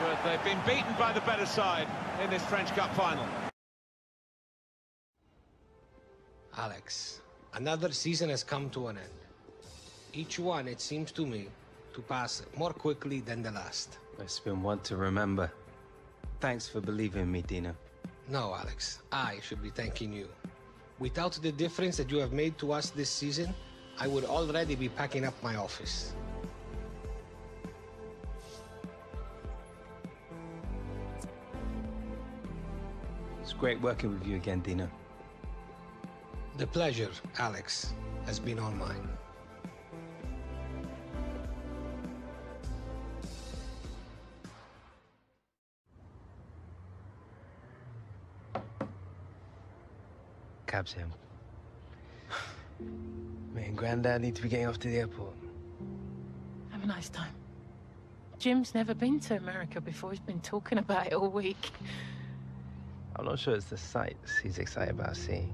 but they've been beaten by the better side in this French Cup final. Alex, another season has come to an end. Each one, it seems to me, to pass more quickly than the last. It's been one to remember. Thanks for believing me, Dino. No, Alex, I should be thanking you. Without the difference that you have made to us this season, I would already be packing up my office. It's great working with you again, Dino. The pleasure, Alex, has been all mine. Cab's him. Me and Granddad need to be getting off to the airport. Have a nice time. Jim's never been to America before. He's been talking about it all week. I'm not sure it's the sights he's excited about seeing.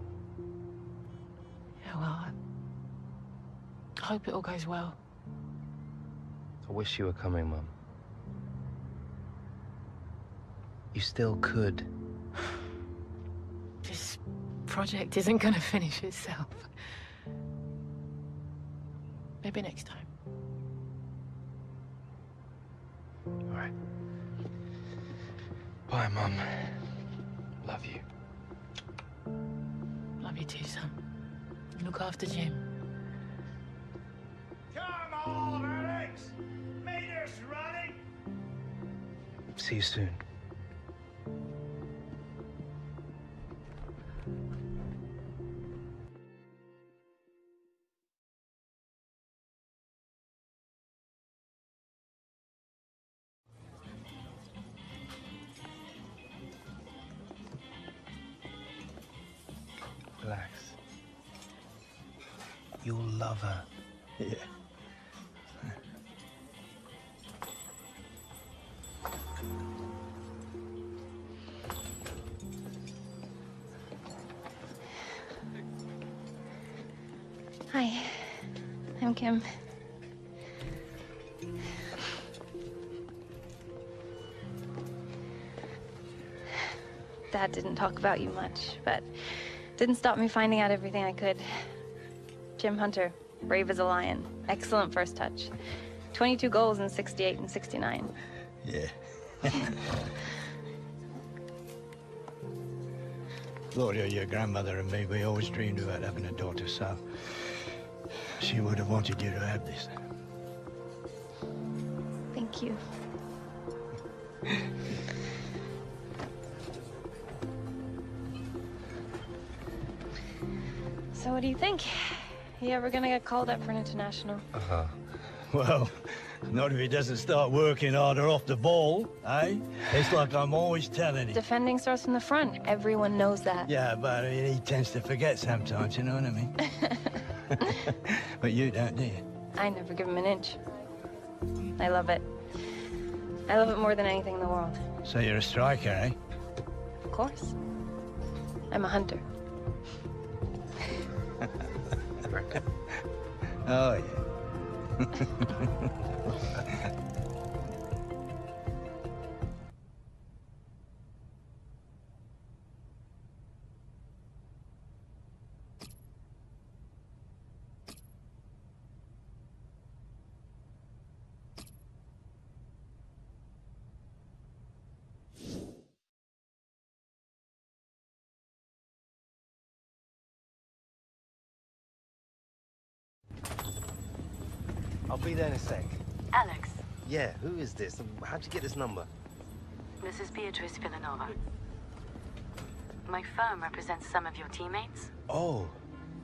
Yeah, well, I I hope it all goes well. I wish you were coming, Mum. You still could. This project isn't going to finish itself. Maybe next time. All right. Bye, Mum. Love you. Love you too, son. Look after Jim. Come on, Alex! Meters running! See you soon. I'm Dad didn't talk about you much, but didn't stop me finding out everything I could. Jim Hunter, brave as a lion, excellent first touch. 22 goals in 68 and 69. Yeah. Gloria, your grandmother and me, we always dreamed about having a daughter, so she would have wanted you to have this. Thank you. so what do you think? Yeah, we're gonna get called up for an international. Uh-huh. Well, not if he doesn't start working harder off the ball, eh? It's like I'm always telling him. Defending starts from the front. Everyone knows that. Yeah, but he tends to forget sometimes, you know what I mean? but you don't, do you? I never give him an inch. I love it. I love it more than anything in the world. So you're a striker, eh? Of course. I'm a hunter. oh, yeah. Yeah, who is this? How'd you get this number? is Beatrice Villanova. My firm represents some of your teammates. Oh,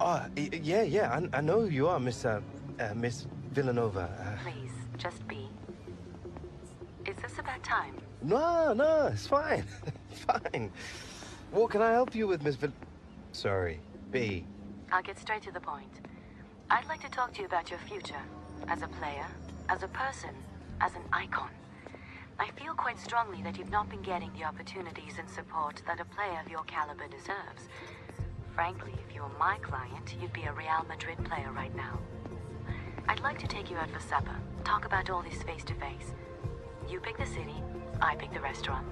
ah, yeah, yeah. I, I know who you are, Miss uh, uh, Miss Villanova. Uh, Please, just be. Is this a bad time? no, no, it's fine, fine. What can I help you with, Miss Vill? Sorry, B. I'll get straight to the point. I'd like to talk to you about your future. As a player, as a person, as an icon. I feel quite strongly that you've not been getting the opportunities and support that a player of your caliber deserves. Frankly, if you were my client, you'd be a Real Madrid player right now. I'd like to take you out for supper, talk about all this face to face. You pick the city, I pick the restaurant.